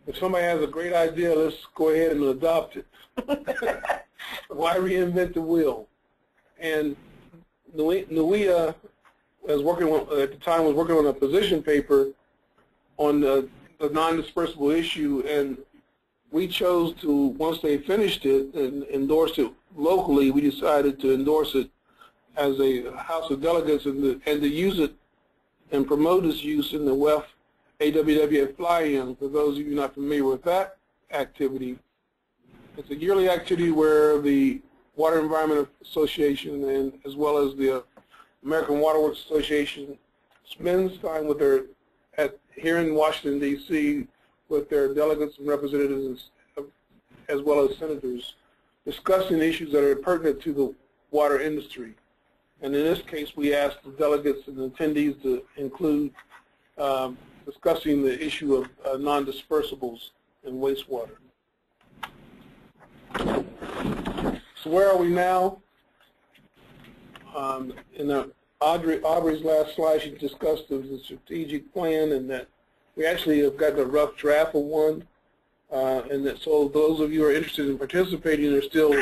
if somebody has a great idea, let's go ahead and adopt it. Why reinvent the wheel? And NUIA was working at the time was working on a position paper on the, the non-dispersible issue, and we chose to, once they finished it and endorsed it locally, we decided to endorse it as a House of Delegates and, the, and to use it and promote its use in the WEF AWWA fly-in. For those of you not familiar with that activity, it's a yearly activity where the Water Environment Association and as well as the American Water Works Association spends time with their at here in Washington D.C. with their delegates and representatives as well as senators discussing issues that are pertinent to the water industry. And in this case, we asked the delegates and attendees to include um, discussing the issue of uh, non-dispersibles in wastewater. So where are we now? Um, in the, Audrey, Aubrey's last slide, she discussed the strategic plan and that we actually have gotten a rough draft of one. Uh, and that so those of you who are interested in participating, there's still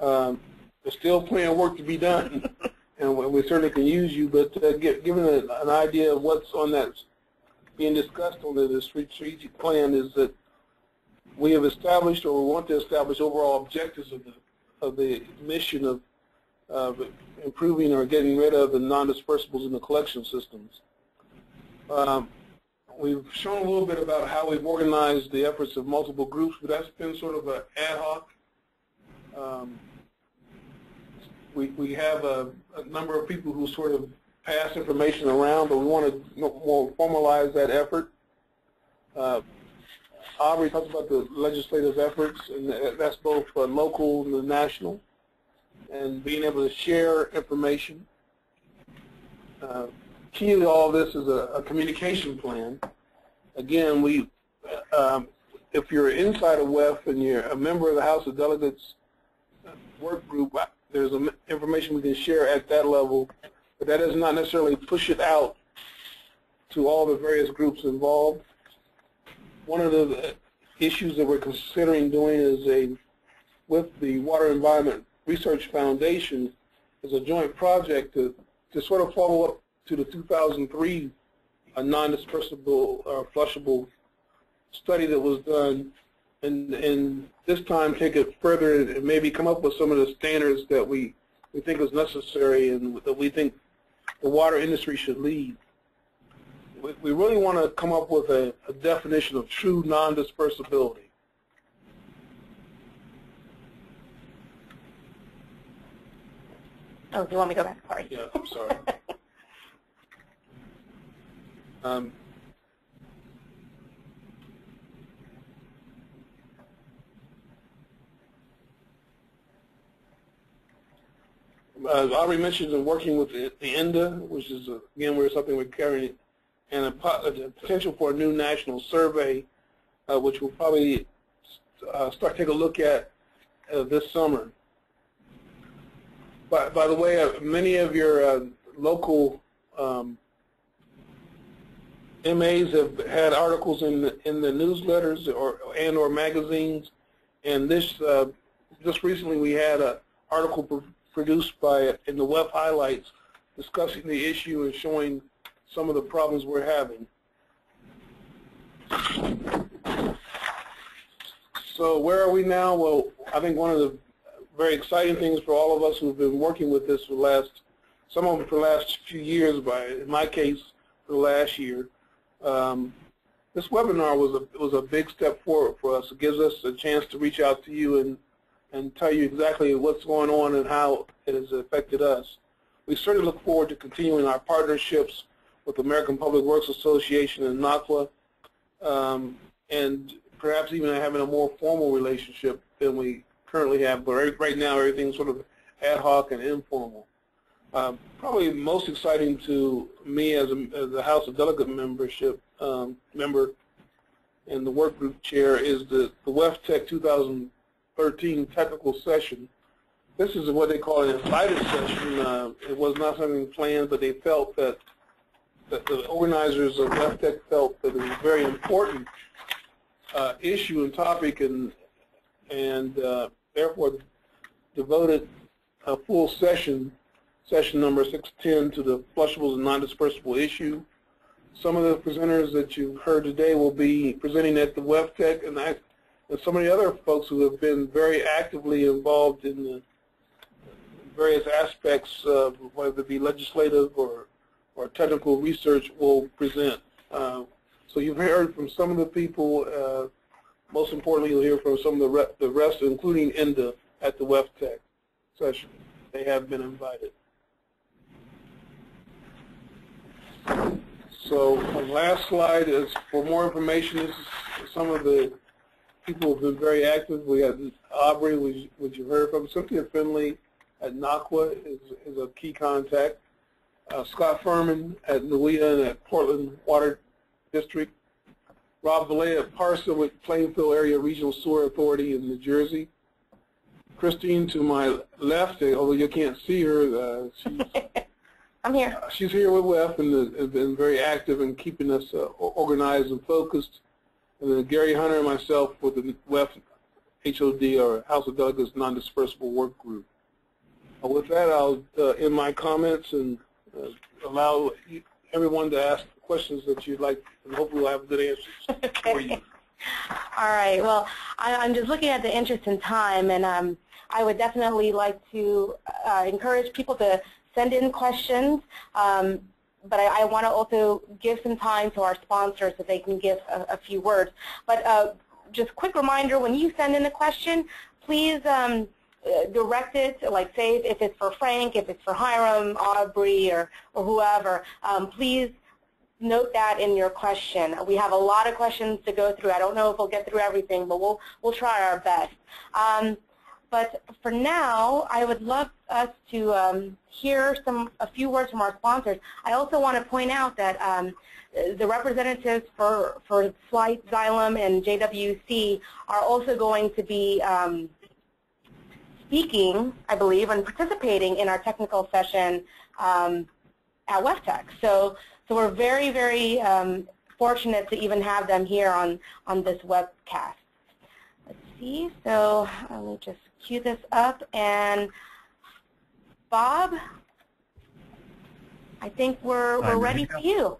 uh, um, there's still plenty of work to be done, and we certainly can use you. But uh, get, given a, an idea of what's on that being discussed on the strategic plan is that we have established or we want to establish overall objectives of the, of the mission of uh, improving or getting rid of the non-dispersables in the collection systems. Um, we've shown a little bit about how we've organized the efforts of multiple groups, but that's been sort of an ad hoc. Um, we, we have a, a number of people who sort of pass information around, but we want to more formalize that effort. Uh, Aubrey talked about the legislative efforts, and that's both uh, local and national, and being able to share information. Uh, key to all this is a, a communication plan. Again, we, um, if you're inside of WEF and you're a member of the House of Delegates work group, there's information we can share at that level, but that does not necessarily push it out to all the various groups involved. One of the issues that we're considering doing is a, with the Water Environment Research Foundation, is a joint project to, to sort of follow up to the 2003 a non-dispersible or uh, flushable study that was done and, and this time take it further and maybe come up with some of the standards that we, we think is necessary and that we think the water industry should lead. We, we really want to come up with a, a definition of true non-dispersibility. Oh, do you want me to go back? Sorry. Yeah, I'm sorry. um, uh, I already mentioned in working with the, the INDA, which is, uh, again, we're something we're carrying, and a, a potential for a new national survey, uh, which we'll probably uh, start take a look at uh, this summer. By, by the way, uh, many of your local um, MAs have had articles in the, in the newsletters or and or magazines, and this uh, just recently we had an article produced by in the Web highlights discussing the issue and showing some of the problems we're having. So where are we now? Well, I think one of the very exciting things for all of us who've been working with this for the last, some of them for the last few years, but in my case, for the last year, um, this webinar was a was a big step forward for us. It gives us a chance to reach out to you and and tell you exactly what's going on and how it has affected us. We certainly look forward to continuing our partnerships with the American Public Works Association and NACWA, um, and perhaps even having a more formal relationship than we currently have. But right now, everything's sort of ad hoc and informal. Um, probably most exciting to me as a, as a House of Delegate membership um, member and the work group chair is the, the WEFTEC 2000 13 technical session. This is what they call an invited session. Uh, it was not something planned, but they felt that, that the organizers of WEFTEC felt that it was a very important uh, issue and topic and, and uh, therefore devoted a full session, session number 610, to the flushables and non-dispersible issue. Some of the presenters that you've heard today will be presenting at the WEFTEC, and I and some of the other folks who have been very actively involved in the various aspects, of whether it be legislative or, or technical research, will present. Uh, so you've heard from some of the people. Uh, most importantly, you'll hear from some of the, re the rest, including INDA at the WEFTEC session. They have been invited. So the last slide is for more information. This is some of the people who have been very active. We had Aubrey, which, which you heard from. Cynthia Finley at NACWA is, is a key contact. Uh, Scott Furman at NWEA and at Portland Water District. Rob Villée at Parson with Plainfield Area Regional Sewer Authority in New Jersey. Christine to my left, although you can't see her, uh, she's, I'm here. Uh, she's here with WEF and has been very active in keeping us uh, organized and focused. And then Gary Hunter and myself with the WEF HOD, or House of Delegates Non-Dispersible Work Group. Uh, with that, I'll uh, end my comments and uh, allow everyone to ask questions that you'd like, and hopefully we'll have good answers okay. for you. All right. Well, I, I'm just looking at the interest in time, and um, I would definitely like to uh, encourage people to send in questions. Um, but I, I want to also give some time to our sponsors so they can give a, a few words. But uh, just quick reminder, when you send in a question, please um, uh, direct it, like say if it's for Frank, if it's for Hiram, Aubrey, or, or whoever, um, please note that in your question. We have a lot of questions to go through. I don't know if we'll get through everything, but we'll, we'll try our best. Um, but for now, I would love us to um, hear some a few words from our sponsors. I also want to point out that um, the representatives for, for Flygt, Xylem, and JWC are also going to be um, speaking, I believe, and participating in our technical session um, at WEFTEC. So, so we're very, very um, fortunate to even have them here on, on this webcast. Let's see. So let me just cue this up. And Bob, I think we're, we're ready for you.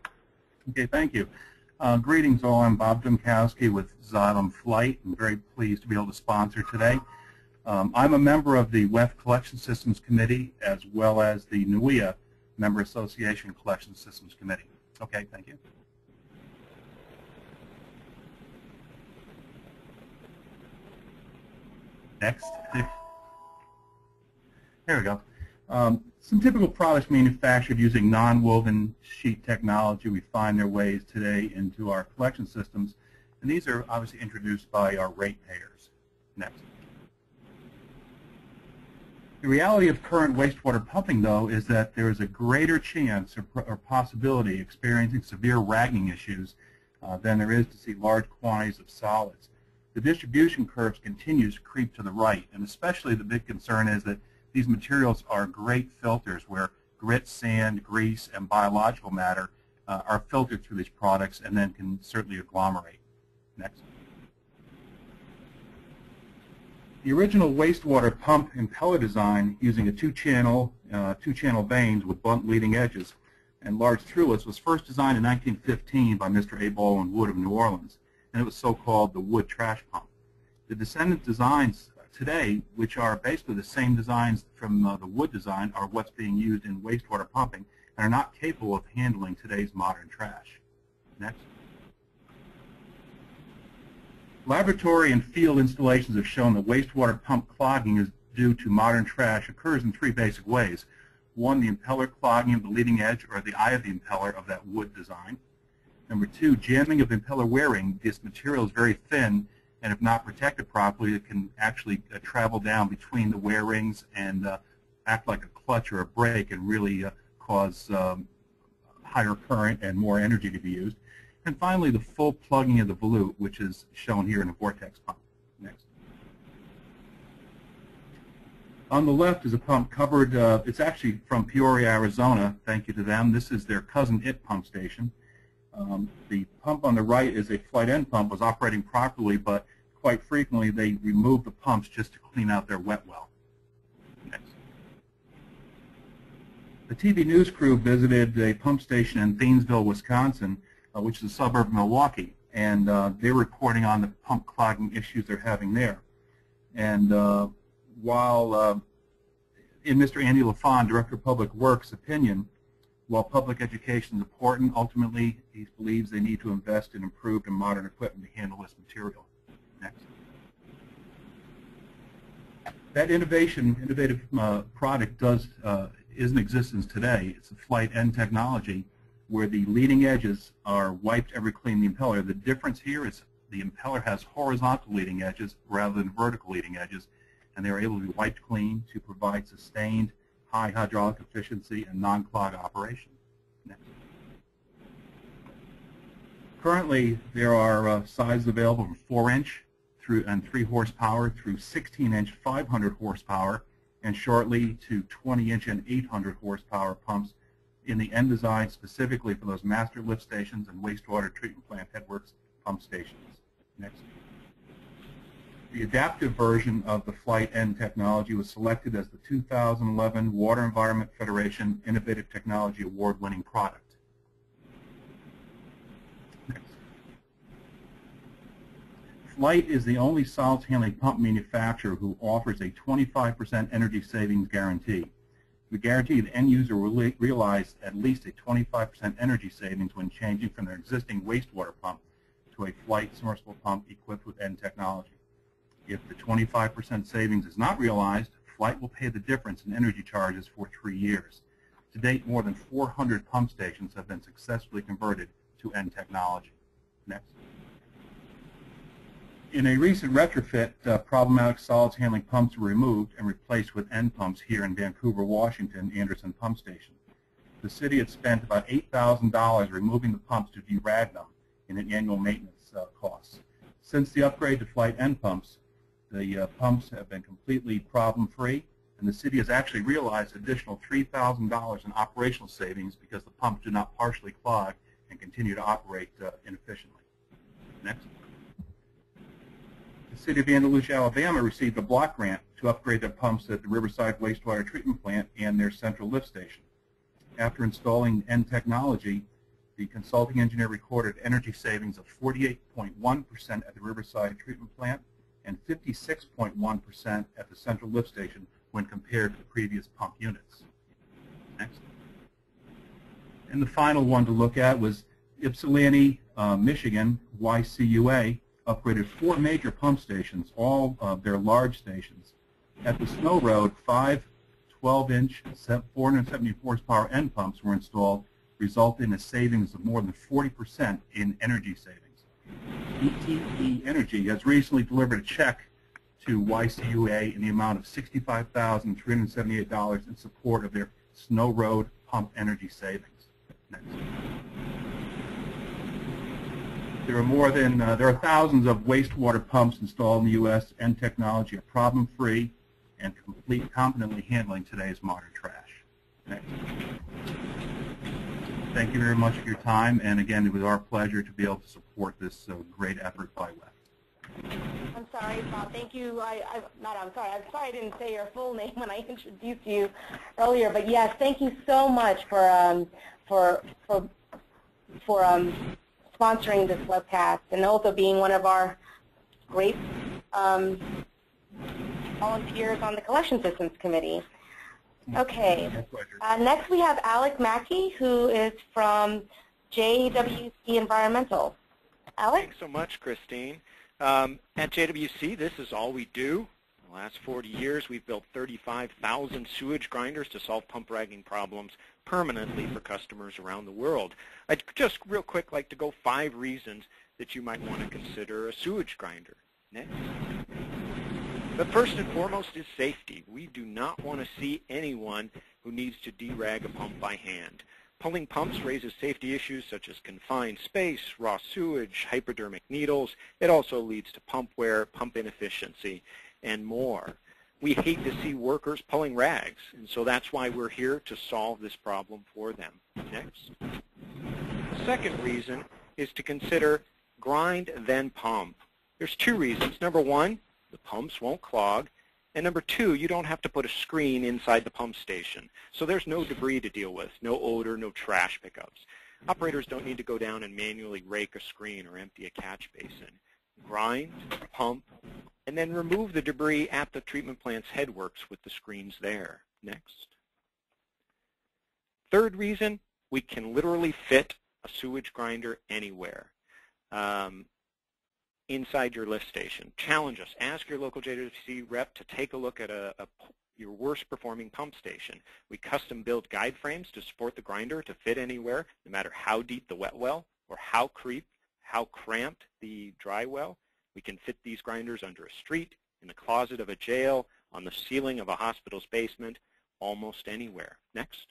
Okay, thank you. Uh, greetings all. I'm Bob Domkowski with Xylem Flygt. I'm very pleased to be able to sponsor today. Um, I'm a member of the WEF Collection Systems Committee as well as the NUIA Member Association Collection Systems Committee. Okay, thank you. Next. Here we go. Um, some typical products manufactured using non-woven sheet technology, we find their ways today into our collection systems, and these are obviously introduced by our ratepayers. Next. The reality of current wastewater pumping, though, is that there is a greater chance or, or possibility experiencing severe ragging issues uh, than there is to see large quantities of solids. The distribution curves continues to creep to the right, and especially the big concern is that these materials are great filters where grit, sand, grease, and biological matter uh, are filtered through these products and then can certainly agglomerate. Next. The original wastewater pump impeller design using a two-channel uh, two-channel vanes with blunt leading edges and large throughputs was first designed in 1915 by Mr. A. Baldwin Wood of New Orleans, and it was so-called the wood trash pump. The descendant designs today, which are basically the same designs from uh, the wood design, are what's being used in wastewater pumping and are not capable of handling today's modern trash. Next. Laboratory and field installations have shown that wastewater pump clogging is due to modern trash occurs in three basic ways. One, the impeller clogging of the leading edge or the eye of the impeller of that wood design. Number two, jamming of impeller wearing. This material is very thin, and if not protected properly, it can actually uh, travel down between the wear rings and uh, act like a clutch or a brake and really uh, cause um, higher current and more energy to be used. And finally, the full plugging of the volute, which is shown here in a vortex pump. Next. On the left is a pump covered, uh, it's actually from Peoria, Arizona. Thank you to them. This is their cousin IT pump station. Um, the pump on the right is a Flygt N pump, was operating properly, but quite frequently they remove the pumps just to clean out their wet well. Next. The TV news crew visited a pump station in Thiensville, Wisconsin, uh, which is a suburb of Milwaukee, and uh, they're reporting on the pump clogging issues they're having there. And uh, while uh, in Mr. Andy LaFon, Director of Public Works' opinion, while public education is important, ultimately he believes they need to invest in improved and modern equipment to handle this material. Next. That innovation, innovative uh, product does uh, is in existence today. It's a Flygt N technology where the leading edges are wiped every clean the impeller. The difference here is the impeller has horizontal leading edges rather than vertical leading edges, and they're able to be wiped clean to provide sustained high hydraulic efficiency and non-clog operation. Next. Currently, there are uh, sizes available from 4-inch through and 3 horsepower through 16-inch 500 horsepower, and shortly to 20-inch and 800 horsepower pumps in the N design specifically for those master lift stations and wastewater treatment plant headworks pump stations. Next. The adaptive version of the Flygt N technology was selected as the 2011 Water Environment Federation Innovative Technology Award-winning product. Flygt is the only solids handling pump manufacturer who offers a 25% energy savings guarantee. The guarantee the end user will realize at least a 25% energy savings when changing from their existing wastewater pump to a Flygt submersible pump equipped with N technology. If the 25% savings is not realized, Flygt will pay the difference in energy charges for three years. To date, more than 400 pump stations have been successfully converted to N technology. Next. In a recent retrofit, uh, problematic solids handling pumps were removed and replaced with N pumps here in Vancouver, Washington, Anderson Pump Station. The city had spent about $8,000 removing the pumps to derag them in an annual maintenance uh, costs. Since the upgrade to Flygt N pumps, the uh, pumps have been completely problem-free, and the city has actually realized additional $3,000 in operational savings because the pumps do not partially clog and continue to operate uh, inefficiently. Next. The City of Andalusia, Alabama received a block grant to upgrade their pumps at the Riverside Wastewater Treatment Plant and their central lift station. After installing N technology, the consulting engineer recorded energy savings of 48.1% at the Riverside Treatment Plant and 56.1% at the central lift station when compared to the previous pump units. Next. And the final one to look at was Ypsilanti, uh, Michigan, YCUA, upgraded four major pump stations, all of their large stations. At the Snow Road, five 12-inch 470 horsepower N pumps were installed, resulting in a savings of more than 40% in energy savings. DTE Energy has recently delivered a check to YCUA in the amount of $65,378 in support of their Snow Road pump energy savings. Next. There are more than uh, there are thousands of wastewater pumps installed in the U.S. and technology are problem-free and complete competently handling today's modern trash. Next. Thank you very much for your time, and again, it was our pleasure to be able to support this uh, great effort by WEF. I'm sorry, Bob. Thank you. I, I, not I'm sorry. I'm sorry I didn't say your full name when I introduced you earlier. But yes, thank you so much for um, for for for um, sponsoring this webcast and also being one of our great um, volunteers on the Collection Systems Committee. Okay. Uh, next we have Alec Mackey, who is from JWC Environmental. Alec? Thanks so much, Christine. Um, at JWC, this is all we do. In the last 40 years, we've built 35,000 sewage grinders to solve pump ragging problems permanently for customers around the world. I'd just real quick like to go five reasons that you might want to consider a sewage grinder. Next. But first and foremost is safety. We do not want to see anyone who needs to derag a pump by hand. Pulling pumps raises safety issues such as confined space, raw sewage, hypodermic needles. It also leads to pump wear, pump inefficiency, and more. We hate to see workers pulling rags, and so that's why we're here to solve this problem for them. Next. The second reason is to consider grind then pump. There's two reasons. Number one, the pumps won't clog. And number two, you don't have to put a screen inside the pump station. So there's no debris to deal with, no odor, no trash pickups. Operators don't need to go down and manually rake a screen or empty a catch basin. Grind, pump, and then remove the debris at the treatment plant's headworks with the screens there. Next. Third reason, we can literally fit a sewage grinder anywhere um, inside your lift station. Challenge us. Ask your local JWC rep to take a look at a, a your worst performing pump station. We custom build guide frames to support the grinder to fit anywhere, no matter how deep the wet well or how creep, how cramped the dry well. We can fit these grinders under a street, in the closet of a jail, on the ceiling of a hospital's basement, almost anywhere. Next.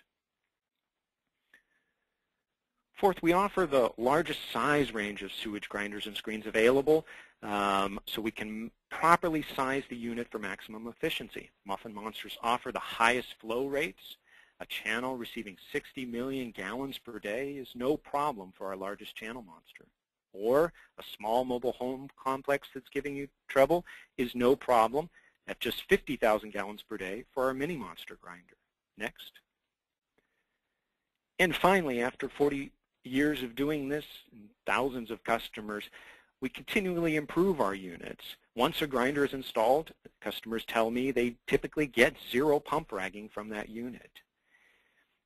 Fourth, we offer the largest size range of sewage grinders and screens available um, so we can properly size the unit for maximum efficiency. Muffin Monsters offer the highest flow rates. A channel receiving 60 million gallons per day is no problem for our largest channel monster or a small mobile home complex that's giving you trouble is no problem at just 50,000 gallons per day for our mini monster grinder. Next. And finally, after 40 years of doing this, thousands of customers, We continually improve our units. Once a grinder is installed, customers tell me they typically get zero pump ragging from that unit.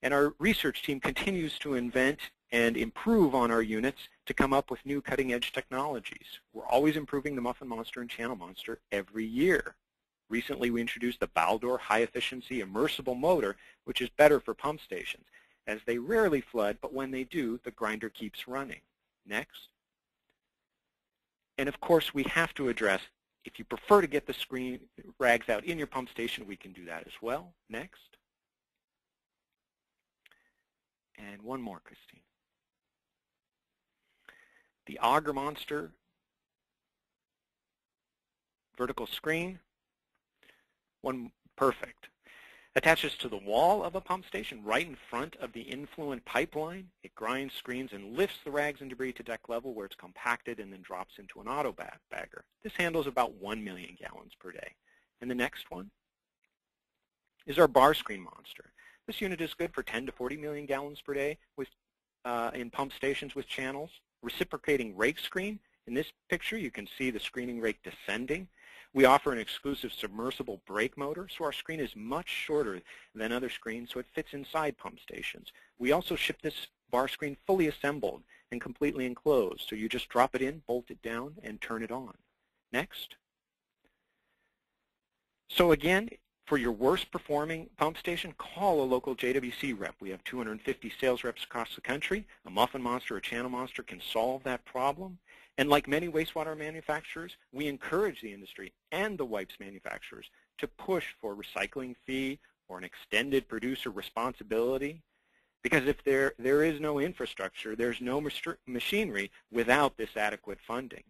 And our research team continues to invent and improve on our units to come up with new cutting-edge technologies. We're always improving the Muffin Monster and Channel Monster every year. Recently, we introduced the Baldor high-efficiency immersible motor, which is better for pump stations, as they rarely flood, but when they do, the grinder keeps running. Next. And of course, we have to address, if you prefer to get the screen rags out in your pump station, we can do that as well. Next. And one more, Christine. The Auger Monster vertical screen, one perfect. Attaches to the wall of a pump station right in front of the influent pipeline. It grinds, screens, and lifts the rags and debris to deck level where it's compacted and then drops into an auto bag bagger. This handles about 1 million gallons per day. And the next one is our bar screen monster. This unit is good for 10 to 40 million gallons per day with, uh, in pump stations with channels. Reciprocating rake screen. In this picture, you can see the screening rake descending. We offer an exclusive submersible brake motor, so our screen is much shorter than other screens, so it fits inside pump stations. We also ship this bar screen fully assembled and completely enclosed, so you just drop it in, bolt it down, and turn it on. Next. So again, for your worst performing pump station, call a local JWC rep. We have 250 sales reps across the country. A Muffin Monster or Channel Monster can solve that problem. And like many wastewater manufacturers, we encourage the industry and the wipes manufacturers to push for a recycling fee or an extended producer responsibility. Because if there, there is no infrastructure, there's no machinery without this adequate funding.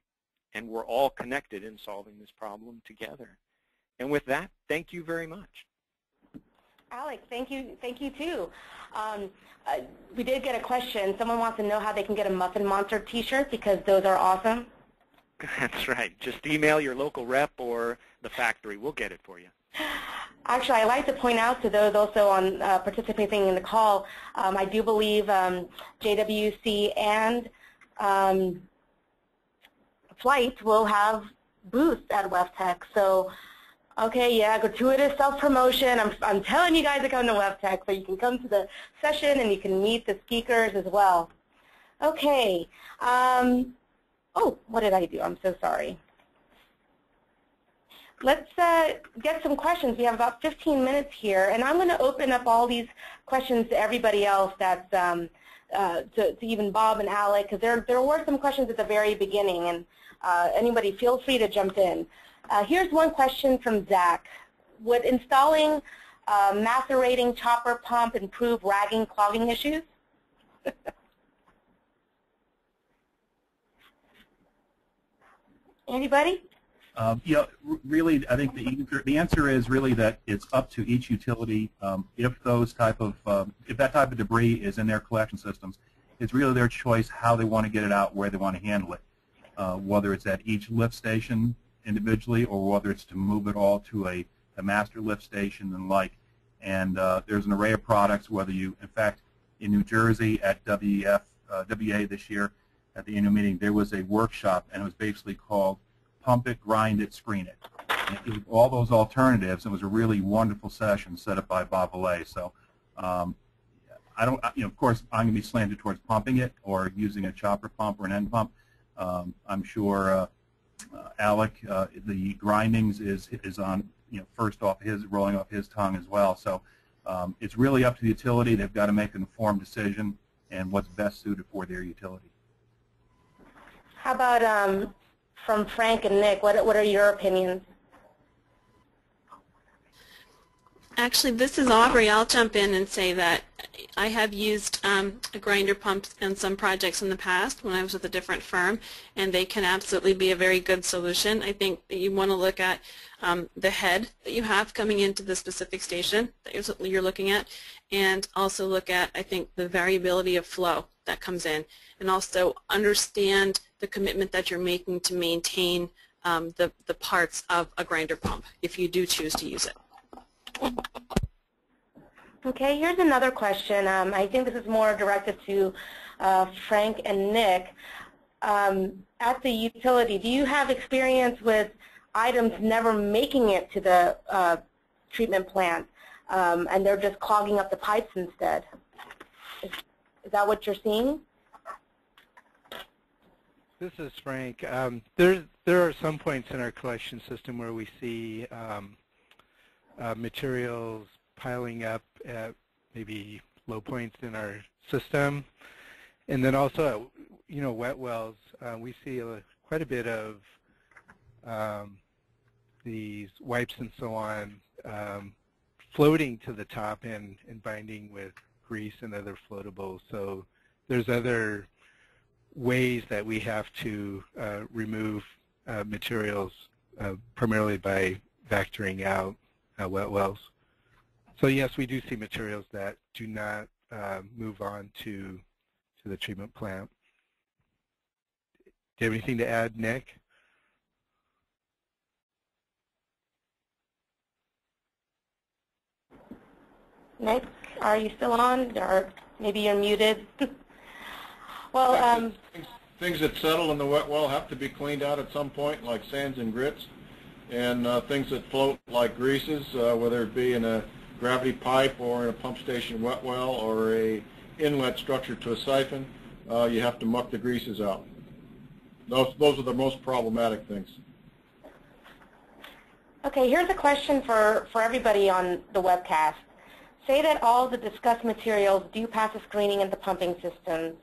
And we're all connected in solving this problem together. And with that, thank you very much. Alex, thank you, thank you too. Um, uh, we did get a question. Someone wants to know how they can get a Muffin Monster t-shirt because those are awesome. That's right. Just email your local rep or the factory. We'll get it for you. Actually, I'd like to point out to those also on uh, participating in the call, um, I do believe um, JWC and um, Flygt will have booths at WEFTEC. So Okay, yeah, gratuitous self-promotion. I'm, I'm telling you guys to come to WEFTEC so you can come to the session and you can meet the speakers as well. Okay. Um, oh, what did I do? I'm so sorry. Let's uh, get some questions. We have about 15 minutes here, and I'm going to open up all these questions to everybody else that's um, uh, to, to, even Bob and Alec, because there, there were some questions at the very beginning, and uh, anybody feel free to jump in. Uh, here's one question from Zach. Would installing a macerating chopper pump improve ragging clogging issues? Anybody? Um, know, really, I think the answer, the answer is really that it's up to each utility. Um, if those type of, um, if that type of debris is in their collection systems, it's really their choice how they want to get it out, where they want to handle it. Uh, whether it's at each lift station individually or whether it's to move it all to a, a master lift station and like. And uh, there's an array of products, whether you, in fact, in New Jersey at WEF, uh, WA this year at the annual meeting, there was a workshop and it was basically called Pump It, Grind It, Screen It. And it all those alternatives. It was a really wonderful session set up by Bob Villée. So um, I don't, you know, of course, I'm going to be slanted towards pumping it or using a chopper pump or an N pump. Um, I'm sure uh, Alec, uh, the grindings is is on you know first off his rolling off his tongue as well. So um, it's really up to the utility. They've got to make an informed decision and what's best suited for their utility. How about um, from Frank and Nick? What what are your opinions? Actually, this is Aubrey. I'll jump in and say that I have used um, a grinder pump in some projects in the past when I was with a different firm, and they can absolutely be a very good solution. I think you want to look at um, the head that you have coming into the specific station that you're looking at, and also look at, I think, the variability of flow that comes in, and also understand the commitment that you're making to maintain um, the, the parts of a grinder pump if you do choose to use it. Okay, here's another question. Um, I think this is more directed to uh, Frank and Nick. um, at the utility, do you have experience with items never making it to the uh, treatment plant um, and they're just clogging up the pipes instead? Is, is that what you're seeing? This is Frank. Um, there, there are some points in our collection system where we see um, uh, materials piling up at maybe low points in our system. And then also, you know, wet wells, uh, we see a, quite a bit of um, these wipes and so on um, floating to the top and, and binding with grease and other floatables. So there's other ways that we have to uh, remove uh, materials uh, primarily by vectoring out uh, wet wells. So yes, we do see materials that do not uh, move on to to the treatment plant. Do you have anything to add, Nick? Nick, are you still on? Or maybe you're muted. well, um, Things- Things that settle in the wet well have to be cleaned out at some point, like sands and grits, and uh, things that float like greases, uh, whether it be in a gravity pipe or in a pump station wet well or a inlet structure to a siphon, uh, you have to muck the greases out. Those, those are the most problematic things. Okay, here's a question for, for everybody on the webcast. Say that all the discussed materials do pass a screening in the pumping systems.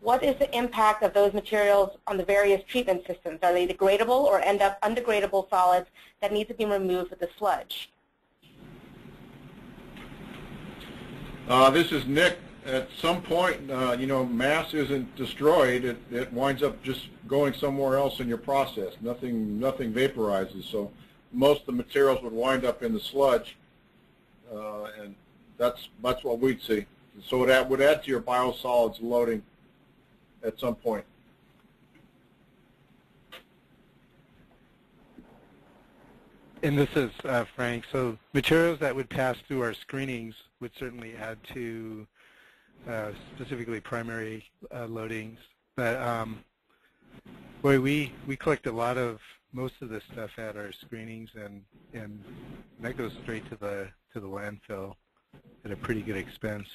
What is the impact of those materials on the various treatment systems? Are they degradable or end up undegradable solids that need to be removed with the sludge? Uh, this is Nick. At some point, uh, you know, mass isn't destroyed. It, it winds up just going somewhere else in your process. Nothing, nothing vaporizes. So most of the materials would wind up in the sludge, uh, and that's that's what we'd see. So it would add to your biosolids loading at some point. And this is uh, Frank. So materials that would pass through our screenings would certainly add to uh, specifically primary uh, loadings. But um, boy, we we collect a lot of most of this stuff at our screenings, and and that goes straight to the to the landfill at a pretty good expense.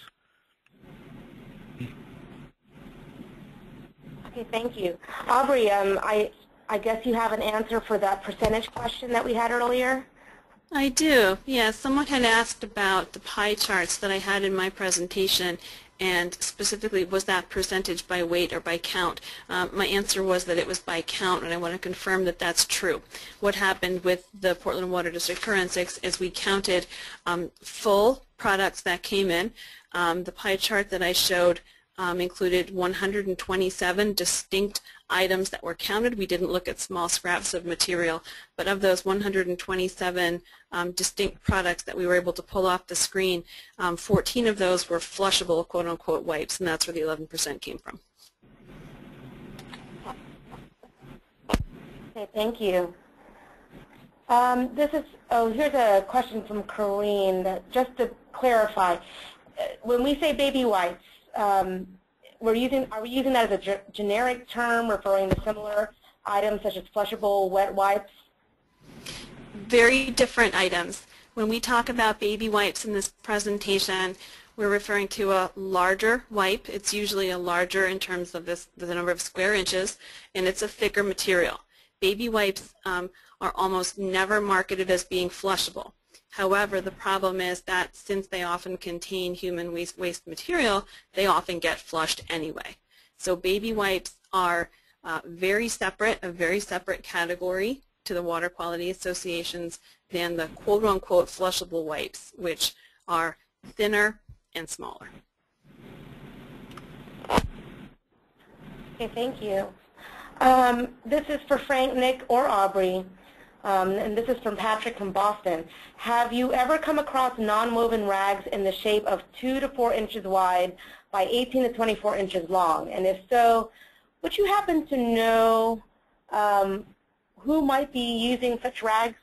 Okay, thank you. Aubrey, um, I, I guess you have an answer for that percentage question that we had earlier? I do. Yeah, someone had asked about the pie charts that I had in my presentation and specifically was that percentage by weight or by count. Um, my answer was that it was by count and I want to confirm that that's true. What happened with the Portland Water District forensics is we counted um, full products that came in. Um, the pie chart that I showed um, included 127 distinct items that were counted. We didn't look at small scraps of material, but of those 127 um, distinct products that we were able to pull off the screen, um, 14 of those were flushable quote-unquote wipes, and that's where the 11% came from. Okay, thank you. Um, this is, oh, here's a question from Corrine that just to clarify, uh, when we say baby wipes, um, we're using, are we using that as a ge generic term referring to similar items such as flushable wet wipes? Very different items. When we talk about baby wipes in this presentation, we're referring to a larger wipe. It's usually a larger in terms of this, the number of square inches, and it's a thicker material. Baby wipes um, are almost never marketed as being flushable. However, the problem is that since they often contain human waste, waste material, they often get flushed anyway. So baby wipes are uh, very separate, a very separate category to the Water Quality Associations than the quote-unquote flushable wipes, which are thinner and smaller. Okay, thank you. Um, this is for Frank, Nick, or Aubrey, um, and this is from Patrick from Boston. Have you ever come across non-woven rags in the shape of 2 to 4 inches wide by 18 to 24 inches long? And if so, would you happen to know um, who might be using such rags?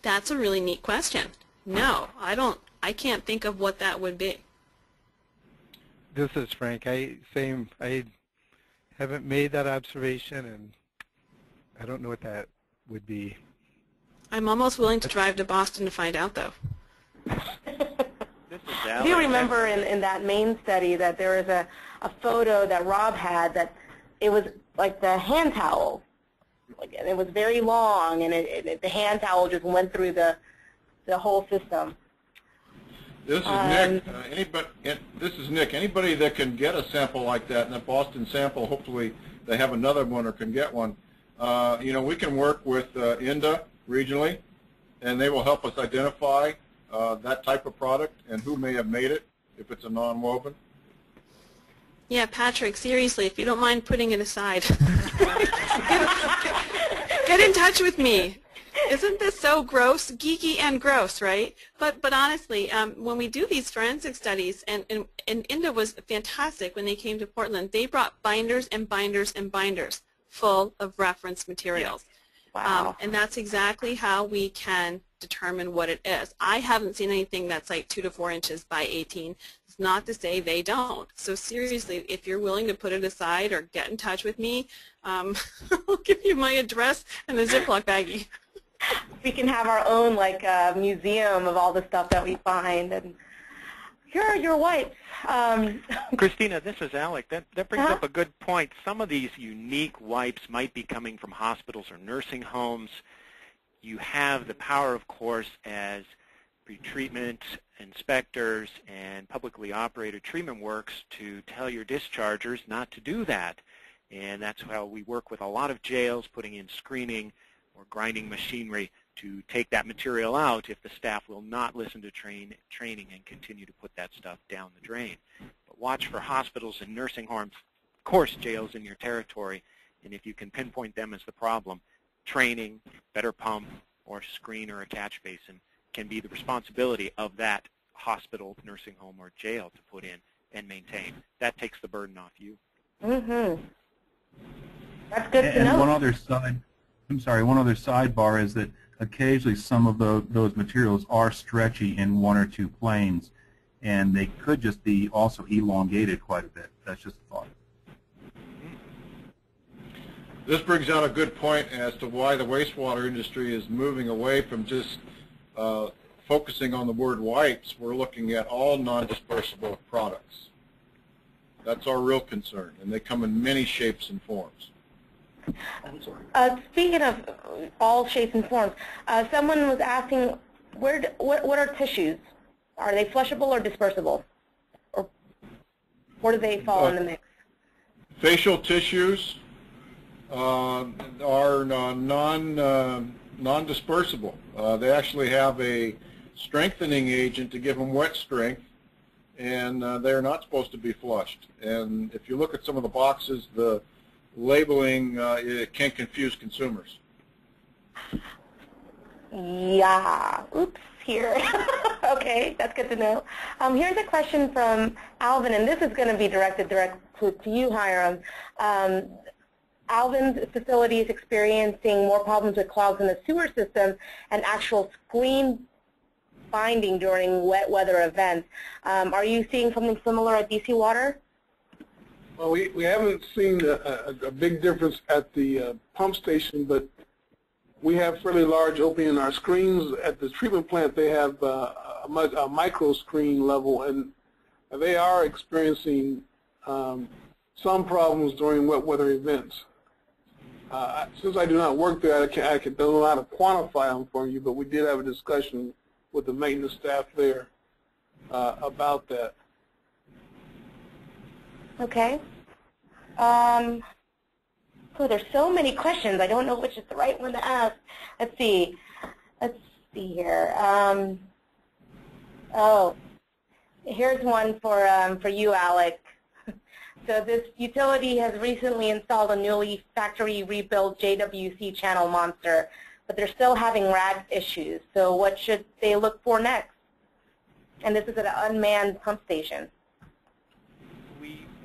That's a really neat question. No, I don't. I can't think of what that would be. this is Frank. I same. I haven't made that observation, and I don't know what that would be. I'm almost willing to drive to Boston to find out, though. This is I Alex. do remember in, in that main study that there was a, a photo that Rob had that it was like the hand towel. Like, and it was very long, and it, it, the hand towel just went through the, the whole system. This is Um, Nick. Uh, anybody, this is Nick. Anybody that can get a sample like that, and that Boston sample, hopefully they have another one or can get one. Uh, you know, we can work with uh, INDA regionally, and they will help us identify uh, that type of product and who may have made it if it's a non-woven. Yeah, Patrick, seriously, if you don't mind putting it aside. Get in touch with me. Isn't this so gross, geeky and gross, right? But but honestly, um, when we do these forensic studies, and, and, and INDA was fantastic when they came to Portland, they brought binders and binders and binders full of reference materials. Wow. Um, and that's exactly how we can determine what it is. I haven't seen anything that's like 2 to 4 inches by 18. It's not to say they don't. So seriously, if you're willing to put it aside or get in touch with me, um, I'll give you my address and a Ziploc baggie. We can have our own like uh, museum of all the stuff that we find. And here are your wipes. Um, Christina, this is Alec. That, that brings Uh-huh. up a good point. Some of these unique wipes might be coming from hospitals or nursing homes. You have the power, of course, as pretreatment inspectors and publicly operated treatment works to tell your dischargers not to do that. And that's how we work with a lot of jails, putting in screening or grinding machinery to take that material out if the staff will not listen to train, training and continue to put that stuff down the drain. But watch for hospitals and nursing homes, of course jails in your territory, and if you can pinpoint them as the problem, training, better pump, or screen or a catch basin can be the responsibility of that hospital, nursing home, or jail to put in and maintain. That takes the burden off you. mm-hmm. That's good to know. And one other side, I'm sorry, one other sidebar is that occasionally some of those, those materials are stretchy in one or two planes, and they could just be also elongated quite a bit. That's just a thought. This brings out a good point as to why the wastewater industry is moving away from just uh, focusing on the word wipes. We're looking at all non-dispersible products. That's our real concern, and they come in many shapes and forms. Uh, speaking of all shapes and forms, uh, someone was asking, where, d- what, what are tissues? Are they flushable or dispersible? Or where do they fall in the mix? Facial tissues uh, are uh, non uh, non-dispersible. Uh, they actually have a strengthening agent to give them wet strength, and uh, they're not supposed to be flushed. And if you look at some of the boxes, the labeling uh, can confuse consumers. Yeah. Oops, here. okay, that's good to know. Um, here's a question from Alvin, and this is going to be directed direct to, to you, Hiram. Um, Alvin's facility is experiencing more problems with clogs in the sewer system and actual screen binding during wet weather events. Um, are you seeing something similar at DC Water? Well, we, we haven't seen a, a, big difference at the uh, pump station, but we have fairly large opening in our screens. At the treatment plant, they have uh, a, mi- a micro screen level, and they are experiencing um, some problems during wet weather events. Uh, since I do not work there, I, can, I can, don't know how to quantify them for you, but we did have a discussion with the maintenance staff there uh, about that. Okay. Um, oh, there's so many questions. I don't know which is the right one to ask. Let's see. Let's see here. Um, oh, here's one for um, for you, Alec. So this utility has recently installed a newly factory rebuilt JWC channel monster, but they're still having rag issues. So what should they look for next? And this is at an unmanned pump station.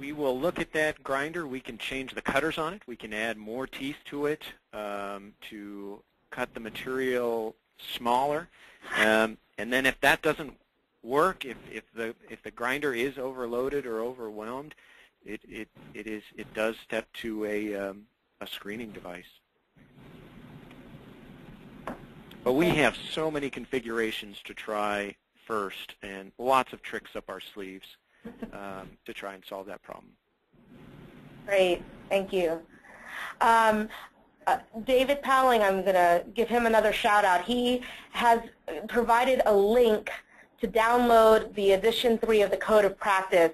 We, will look at that grinder. We can change the cutters on it. We can add more teeth to it um, to cut the material smaller. Um, and then if that doesn't work. If, if the if the grinder is overloaded or overwhelmed, it it it is it does step to a um, a screening device. But we have so many configurations to try first, and lots of tricks up our sleeves um, to try and solve that problem. Great, thank you. Um, uh, David Powling, I'm going to give him another shout out. He has provided a link to download the edition 3 of the Code of Practice.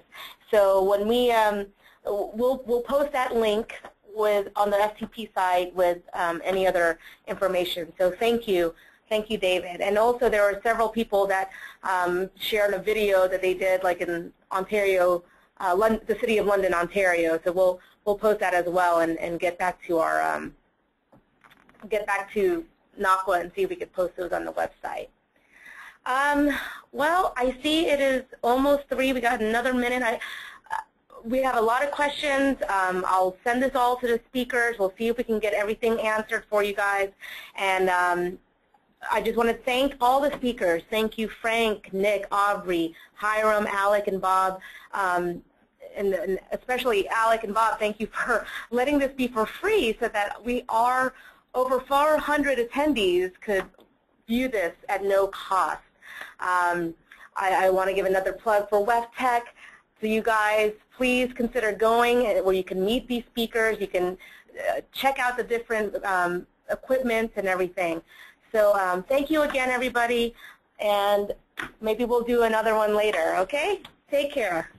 So when we, um, we'll, we'll post that link with on the FTP side with um, any other information. So thank you. Thank you, David. And also there were several people that um, shared a video that they did like in Ontario, uh, London, the city of London, Ontario. So we'll, we'll post that as well and, and get back to our, um, get back to NACWA and see if we could post those on the website. Um, well, I see it is almost 3. We got another minute. I, uh, we have a lot of questions. Um, I'll send this all to the speakers. We'll see if we can get everything answered for you guys. And um, I just want to thank all the speakers. Thank you, Frank, Nick, Aubrey, Hiram, Alec, and Bob. Um, and, and, especially Alec and Bob, thank you for letting this be for free so that we are over 400 attendees could view this at no cost. Um, I, I want to give another plug for WEFTEC. So you guys, please consider going where you can meet these speakers. You can uh, check out the different um, equipment and everything. So um, thank you again, everybody, and maybe we'll do another one later, okay? Take care.